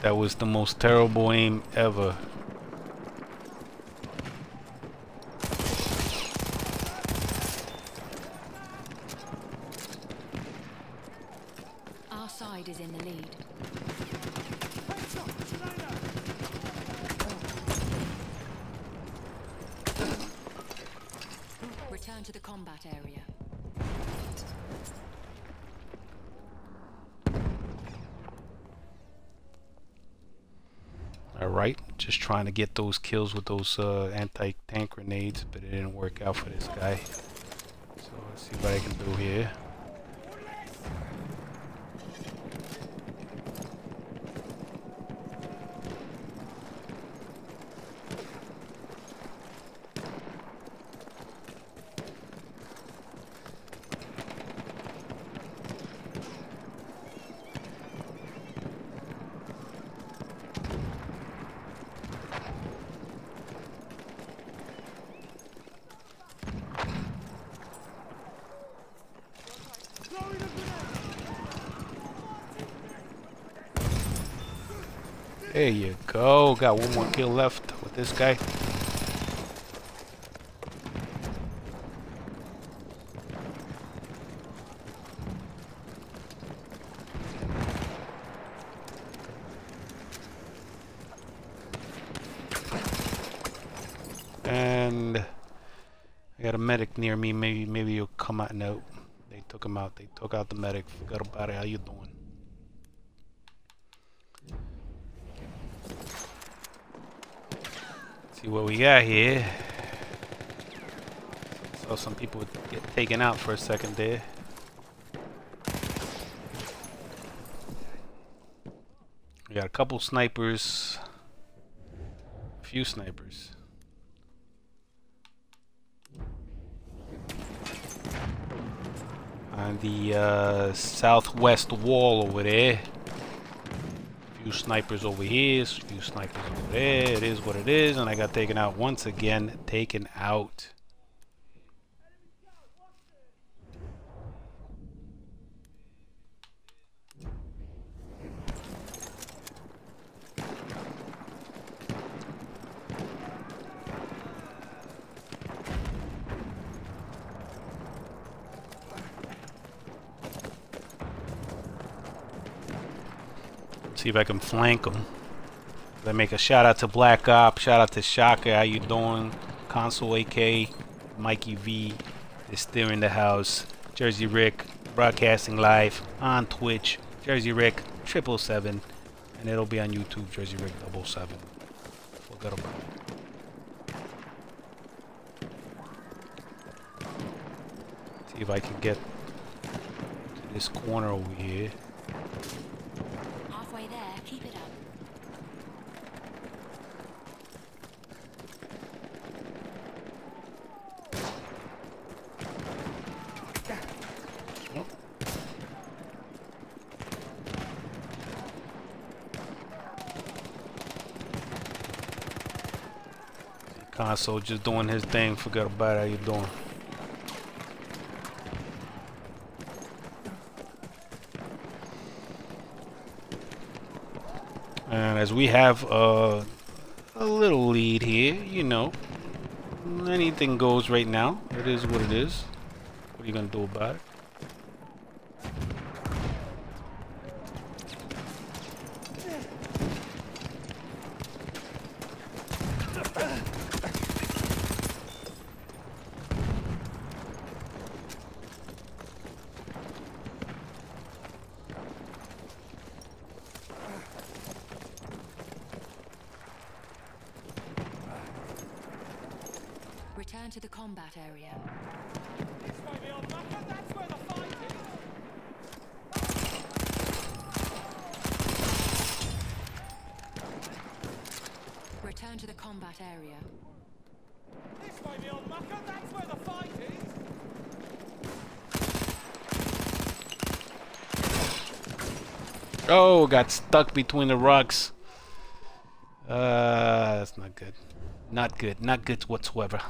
A: That was the most terrible aim ever.
B: side is in the lead. Return to the combat area.
A: Alright, just trying to get those kills with those uh, anti-tank grenades, but it didn't work out for this guy. So let's see what I can do here. There you go. Got one more kill left with this guy. And I got a medic near me. Maybe maybe you'll come out. and No, they took him out. They took out the medic. Forgot about it. How you doing? See what we got here. Saw some people get taken out for a second there. We got a couple snipers. A few snipers. On the uh, southwest wall over there few snipers over here, a few snipers over there. It is what it is, and I got taken out once again. Taken out. See if I can flank them. I make a shout out to Black Op, shout out to Shaka, how you doing? Console AK, Mikey V is still in the house. Jersey Rick, broadcasting live on Twitch. Jersey Rick, triple seven, and it'll be on YouTube, Jersey Rick double seven. Forgot about it. See if I can get to this corner over here.
B: Halfway there, keep it up.
A: Console just doing his thing. Forget about. How you're doing? And as we have uh, a little lead here, you know, anything goes right now. It is what it is. What are you gonna do about it?
B: Return to the combat area. Return to the combat area.
C: This way, the old mucker, that's where the fight is.
A: Oh, got stuck between the rocks. Uh, that's not good. Not good. Not good whatsoever.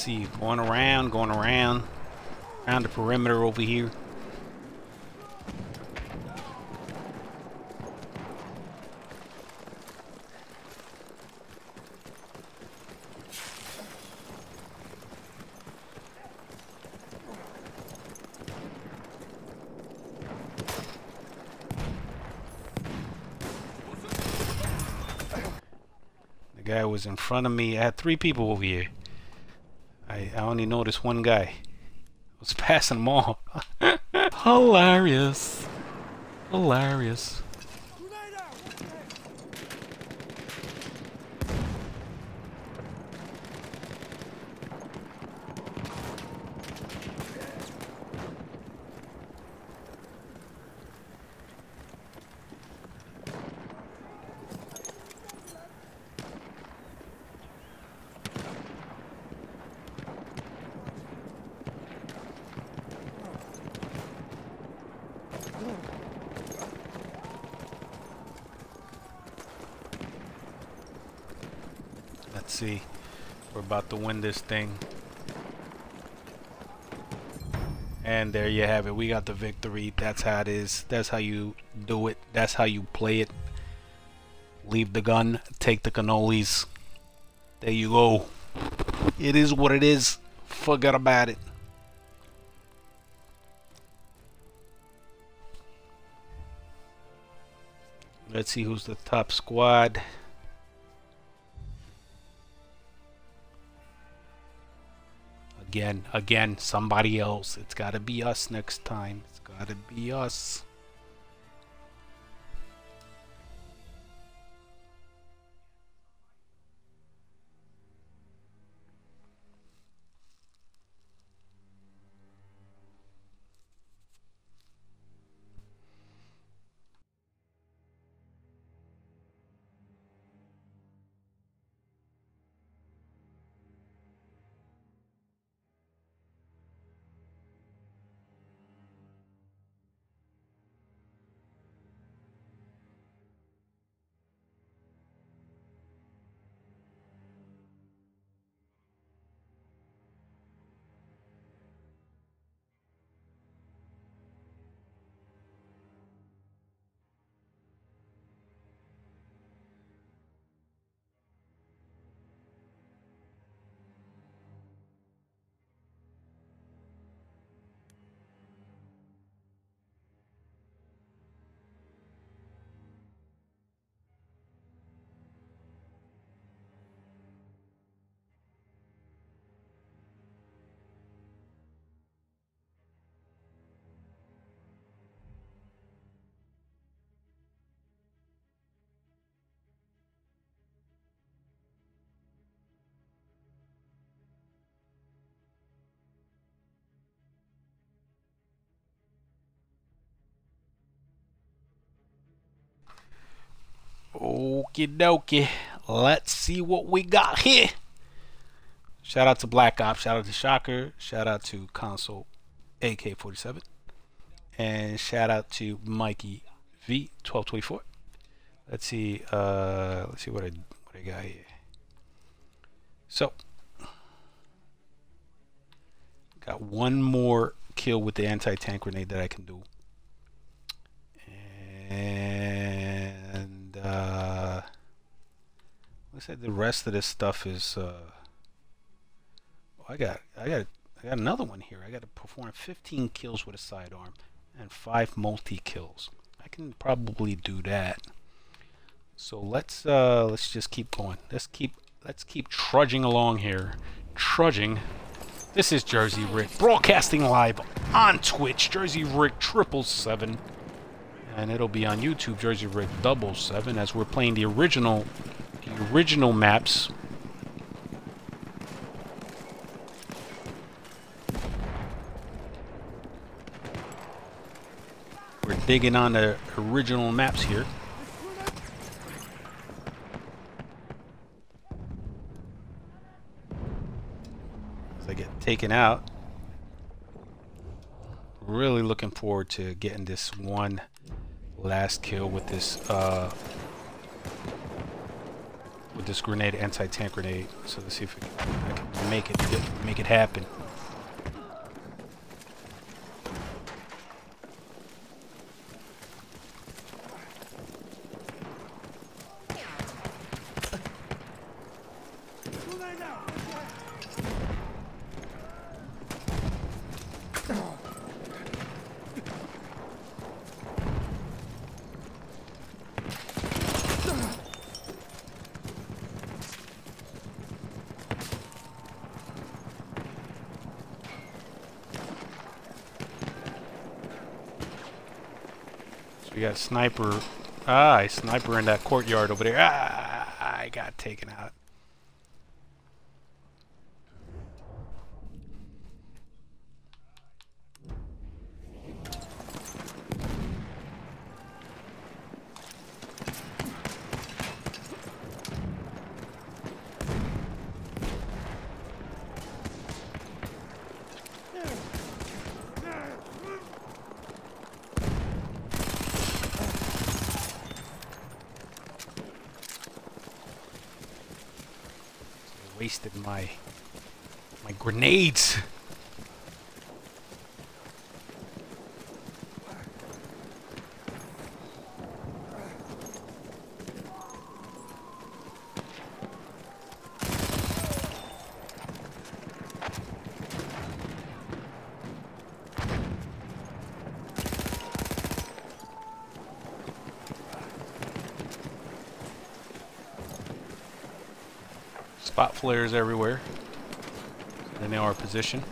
A: Let's see, going around, going around, around the perimeter over here. The guy was in front of me. I had three people over here. I, only noticed one guy. I was <laughs> passing them all. <laughs> Hilarious. Hilarious.
C: Grenade out!
A: Let's see. We're about to win this thing. And there you have it. We got the victory. That's how it is. That's how you do it. That's how you play it. Leave the gun. Take the cannolis. There you go. It is what it is. Forget about it. Let's see who's the top squad. Again, again, somebody else. It's gotta be us next time. It's gotta be us. Okie dokie. Let's see what we got here. Shout out to Black Ops. Shout out to Shocker. Shout out to Console AK47. And shout out to Mikey V1224. Let's see. Uh, let's see what I what I got here. So, got one more kill with the anti-tank grenade that I can do. And uh, looks like the rest of this stuff is. Uh, oh, I got, I got, I got another one here. I got to perform 15 kills with a sidearm and five multi kills. I can probably do that. So let's uh, let's just keep going. Let's keep let's keep trudging along here. Trudging. This is Jersey Rick broadcasting live on Twitch. Jersey Rick triple seven, and it'll be on YouTube. Jersey Rick double seven as we're playing the original the original maps. We're digging on the original maps here. As I get taken out. Really looking forward to getting this one last kill with this uh, with this grenade, anti-tank grenade. So let's see if we can, I can make it make it happen. Got sniper. Ah, sniper in that courtyard over there. Ah, I got taken out. wasted my my grenades. Spot flares everywhere. Position.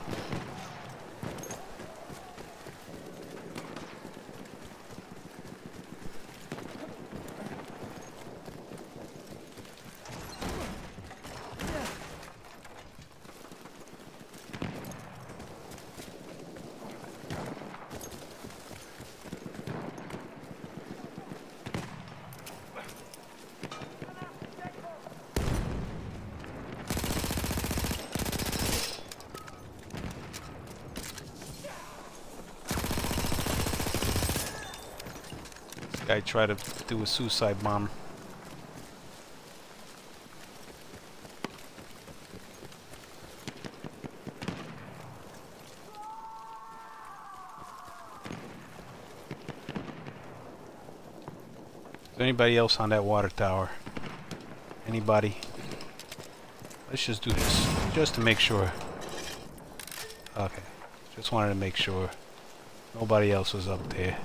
A: Tried to do a suicide bomb. Is anybody else on that water tower? Anybody? Let's just do this, just to make sure. Okay, just wanted to make sure nobody else was up there.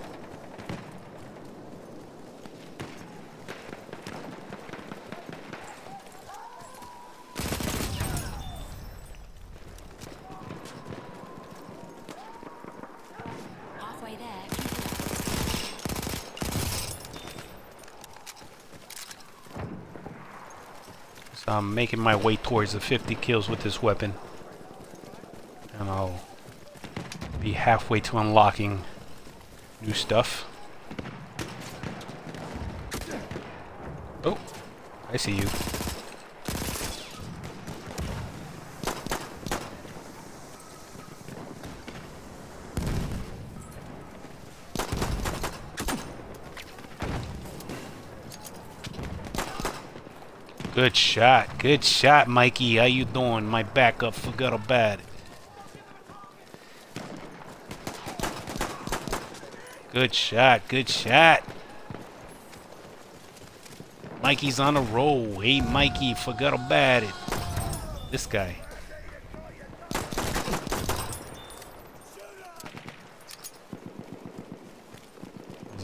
A: I'm making my way towards the 50 kills with this weapon. And I'll be halfway to unlocking new stuff. Oh, I see you. Good shot. Good shot, Mikey. How you doing? My backup forgot about it. Good shot. Good shot. Mikey's on a roll. Hey, Mikey, forgot about it. This guy.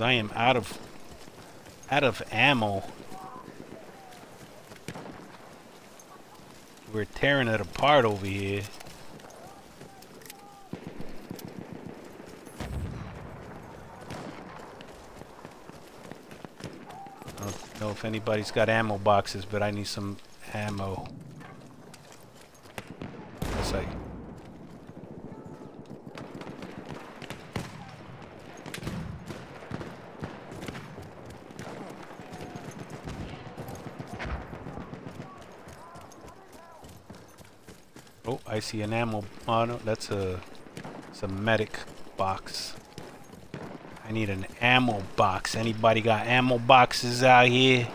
A: I am out of out of ammo. We're tearing it apart over here. I don't know if anybody's got ammo boxes, but I need some ammo. Yes, I. Oh, I see an ammo. Oh no, that's a, it's a medic box. I need an ammo box. Anybody got ammo boxes out here?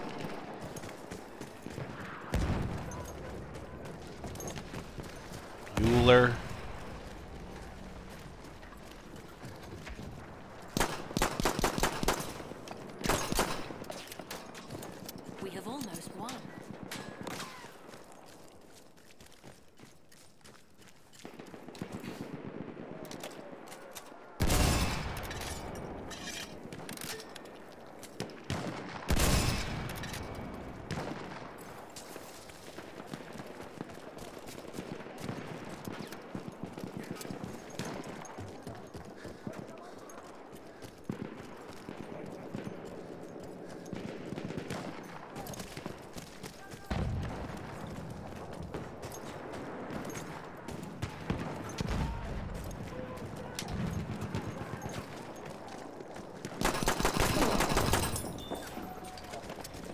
A: Jeweler.
B: We have almost won.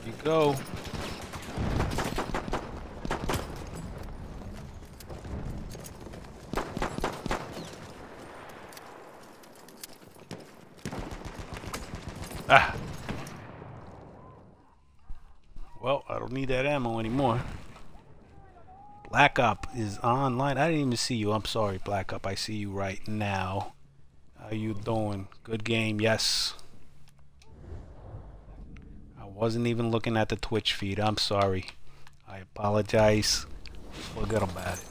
A: Here you go. Ah. Well, I don't need that ammo anymore. Black Op is online. I didn't even see you. I'm sorry, Black Op. I see you right now. How you doing? Good game. Yes. Wasn't even looking at the Twitch feed. I'm sorry. I apologize. Forget about it.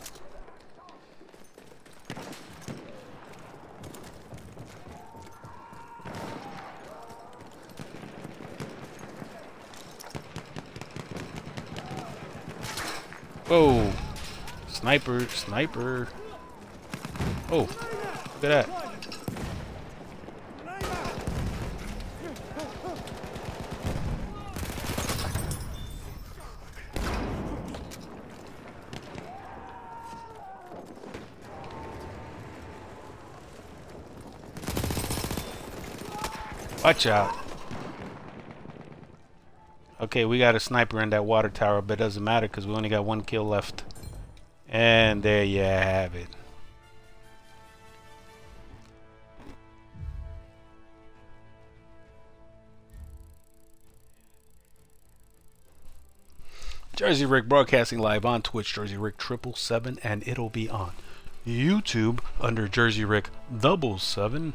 A: Whoa. Sniper, sniper. Oh, look at that. Watch out. Okay, we got a sniper in that water tower, but it doesn't matter because we only got one kill left. And there you have it. Jersey Rick broadcasting live on Twitch, Jersey Rick 777, and it'll be on YouTube under Jersey Rick 777.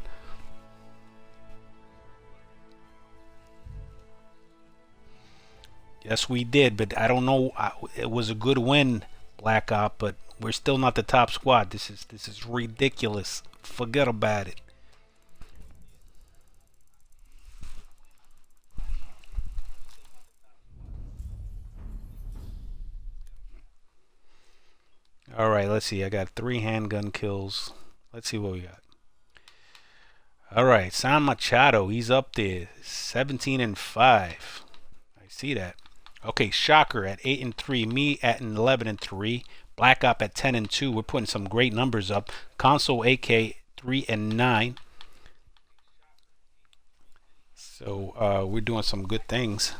A: Yes, we did, but I don't know. It was a good win, Black Op, but we're still not the top squad. This is this is ridiculous. Forget about it. All right, let's see. I got three handgun kills. Let's see what we got. All right, San Machado, he's up there, 17 and 5. I see that. Okay, Shocker at 8 and 3, me at 11 and 3, Black Op at 10 and 2. We're putting some great numbers up. Console AK 3 and 9. So uh, we're doing some good things.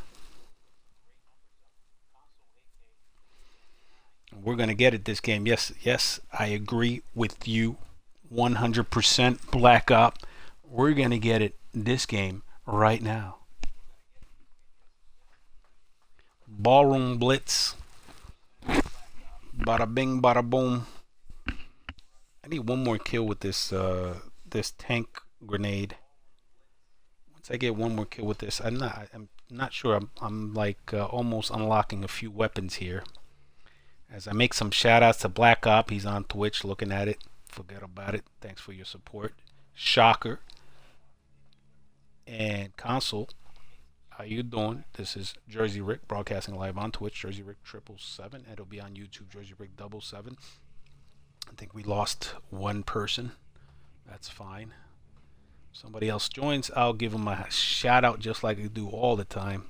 A: We're going to get it this game. Yes, yes, I agree with you 100% Black Op. We're going to get it this game right now. Ballroom Blitz. Bada bing, bada boom. I need one more kill with this uh, this tank grenade. Once I get one more kill with this, I'm not I'm not sure. I'm I'm like uh, almost unlocking a few weapons here. As I make some shout outs to Black Op, he's on Twitch looking at it. Forget about it. Thanks for your support. Shocker and Console. How you doing? This is Jersey Rick broadcasting live on Twitch, Jersey Rick triple seven. It'll be on YouTube, Jersey Rick double seven. I think we lost one person. That's fine. Somebody else joins, I'll give them a shout out just like I do all the time.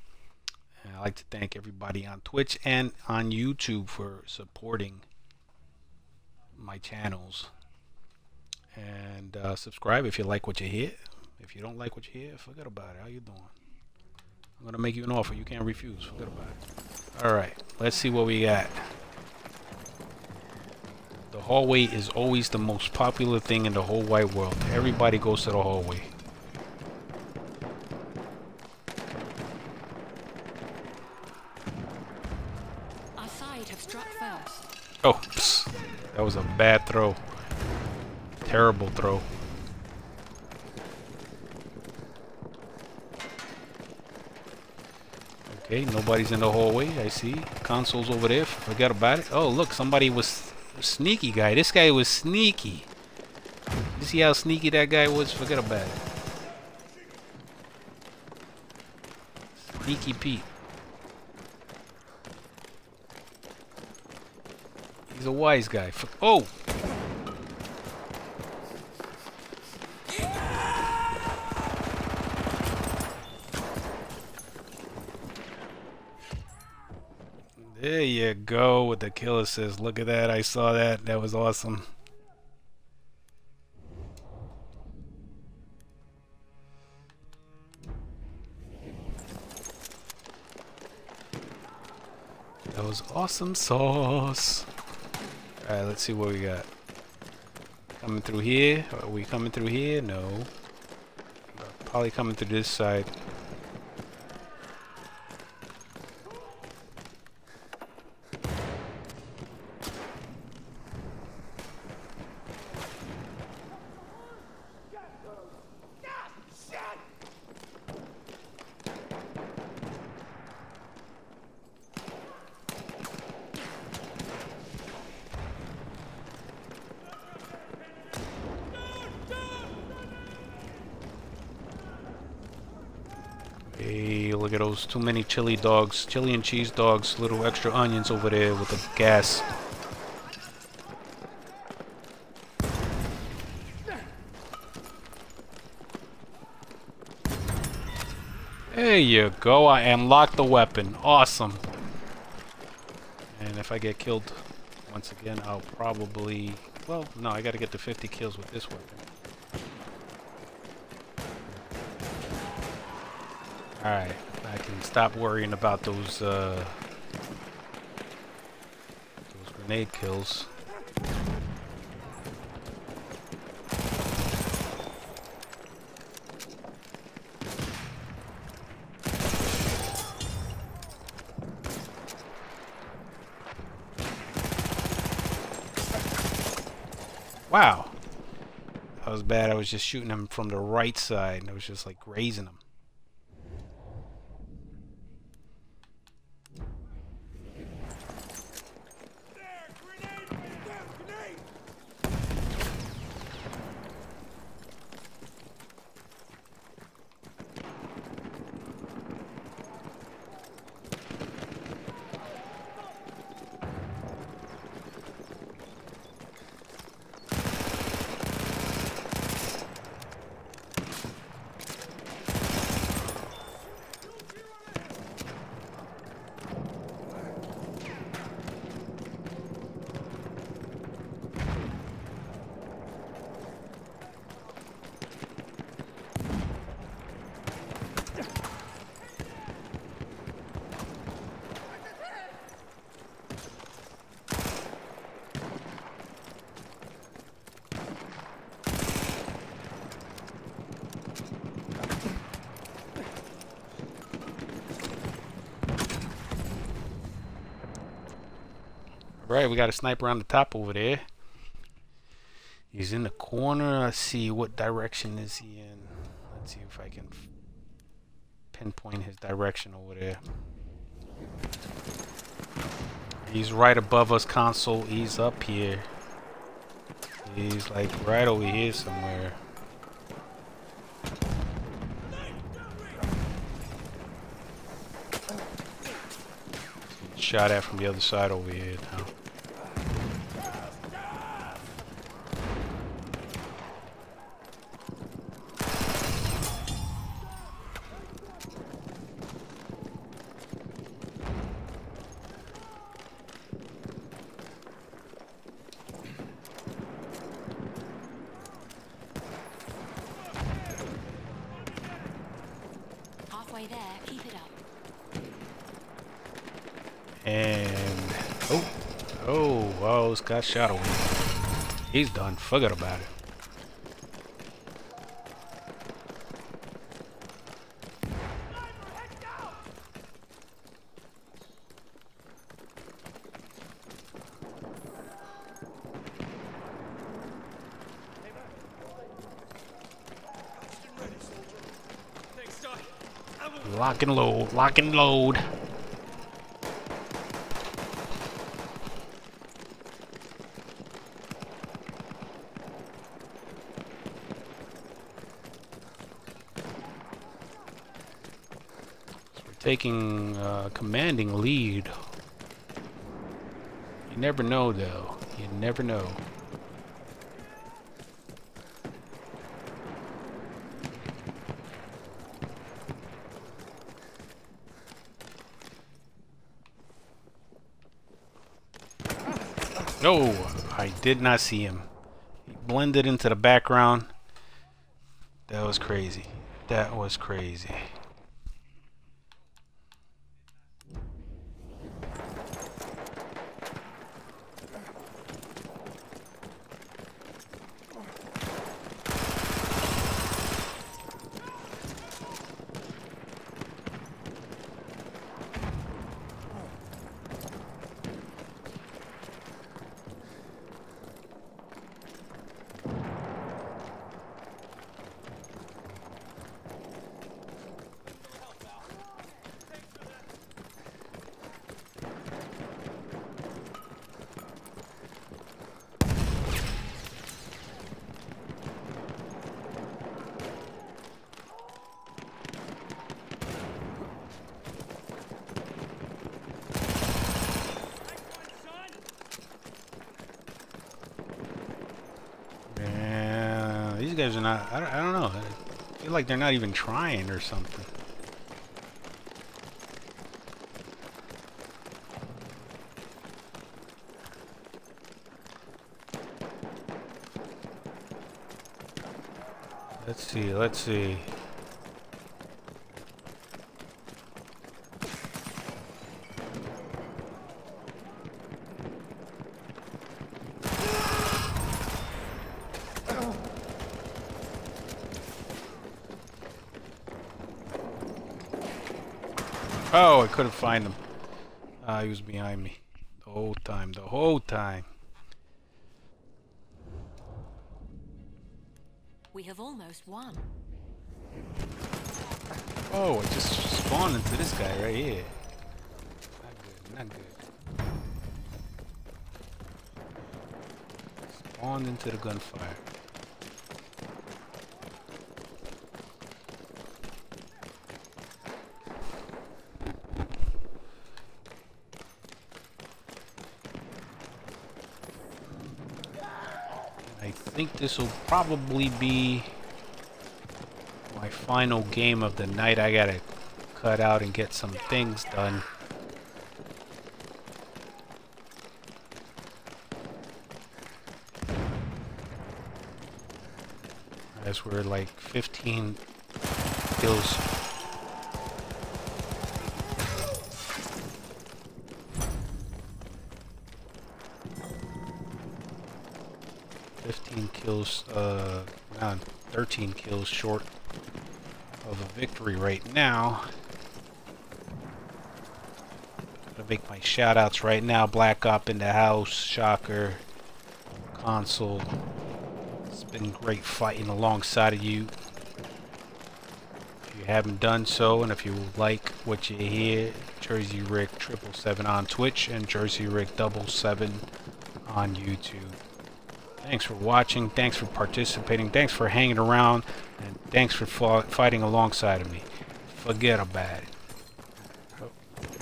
A: And I'd like to thank everybody on Twitch and on YouTube for supporting my channels. And uh, subscribe if you like what you hear. If you don't like what you hear, forget about it. How you doing? I'm gonna make you an offer you can't refuse. Forget about it. Alright, let's see what we got. The hallway is always the most popular thing in the whole wide world. Everybody goes to the hallway.
B: Our side have struck first.
A: Oh, psst. That was a bad throw. Terrible throw. Okay, nobody's in the hallway. I see. Console's over there. Forget about it. Oh, look, somebody was sneaky guy. This guy was sneaky. You see how sneaky that guy was? Forget about it. Sneaky Pete. He's a wise guy. F oh! There you go with the kill assist. Look at that. I saw that. That was awesome. That was awesome sauce. Alright, let's see what we got. Coming through here? Are we coming through here? No. Probably coming through this side. Hey, look at too many chili dogs, chili and cheese dogs, little extra onions over there with the gas. There you go, I unlocked the weapon. Awesome. And if I get killed once again, I'll probably... Well, no, I gotta get to 50 kills with this weapon. Alright, Can stop worrying about those, uh, those grenade kills. Wow. That was bad. I was just shooting them from the right side and I was just like grazing them. Right, we got a sniper on the top over there. He's in the corner. Let's see what direction is he in. Let's see if I can pinpoint his direction over there. He's right above us, console. He's up here. He's like right over here somewhere. Shot at from the other side over here now. got Shadow. He's done. Forget about it. Lock and load, lock and load. Taking uh, commanding lead. You never know, though. You never know. No, I did not see him. He blended into the background. That was crazy. That was crazy. These guys are not. I don't, I don't know. I feel like they're not even trying or something. Let's see. Let's see. Oh, I couldn't find him. Ah, he was behind me. The whole time. The whole time.
B: We have almost won.
A: Oh, I just spawned into this guy right here. Not good, not good. Spawned into the gunfire. I think this will probably be my final game of the night. I gotta cut out and get some things done. As we're like 15 kills. Kills, uh, no, thirteen kills short of a victory right now. Gotta make my shout outs right now. Black Op in the house, Shocker, Console. It's been great fighting alongside of you. If you haven't done so, and if you like what you hear, Jersey Rick triple seven on Twitch and Jersey Rick double seven on YouTube. Thanks for watching. Thanks for participating. Thanks for hanging around. And thanks for fighting alongside of me. Forget about it.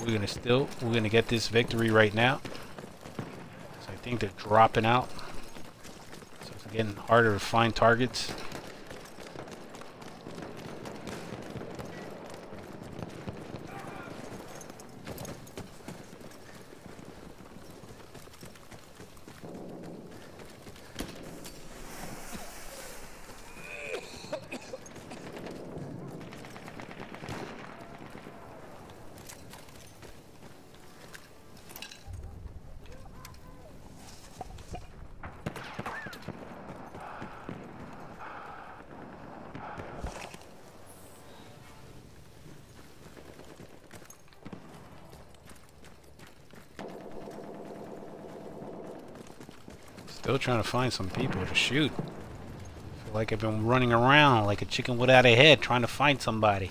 A: We're gonna still, we're gonna get this victory right now. So I think they're dropping out. So it's getting harder to find targets. Still trying to find some people to shoot. feel like I've been running around like a chicken without a head trying to find somebody.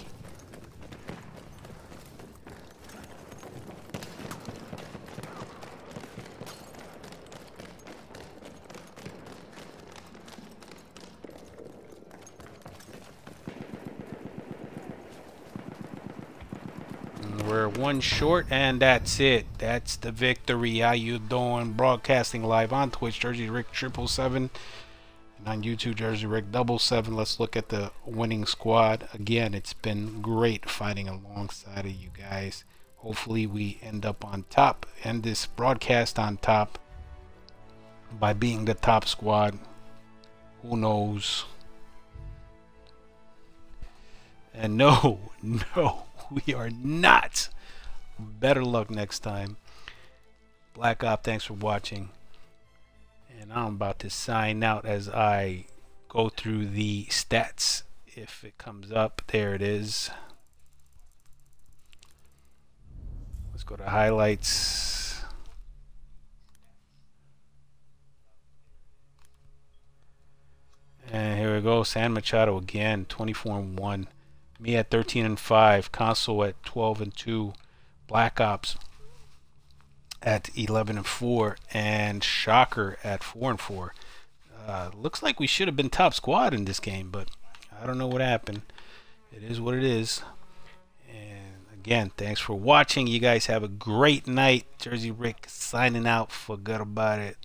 A: We're one short, and that's it. That's the victory. How you doing? Broadcasting live on Twitch, Jersey Rick triple seven, and on YouTube, Jersey Rick double seven. Let's look at the winning squad again. It's been great fighting alongside of you guys. Hopefully, we end up on top. End this broadcast on top by being the top squad. Who knows? And no, <laughs> no, we are not. Better luck next time. Black Op, thanks for watching. And I'm about to sign out as I go through the stats. If it comes up, there it is. Let's go to highlights. And here we go. San Machado again, 24 and 1. Me at 13 and 5. Console at 12 and 2. Black Ops at 11 and 4. And Shocker at 4 and 4. Uh, looks like we should have been top squad in this game, but I don't know what happened. It is what it is. And again, thanks for watching. You guys have a great night. Jersey Rick signing out. Forget about it.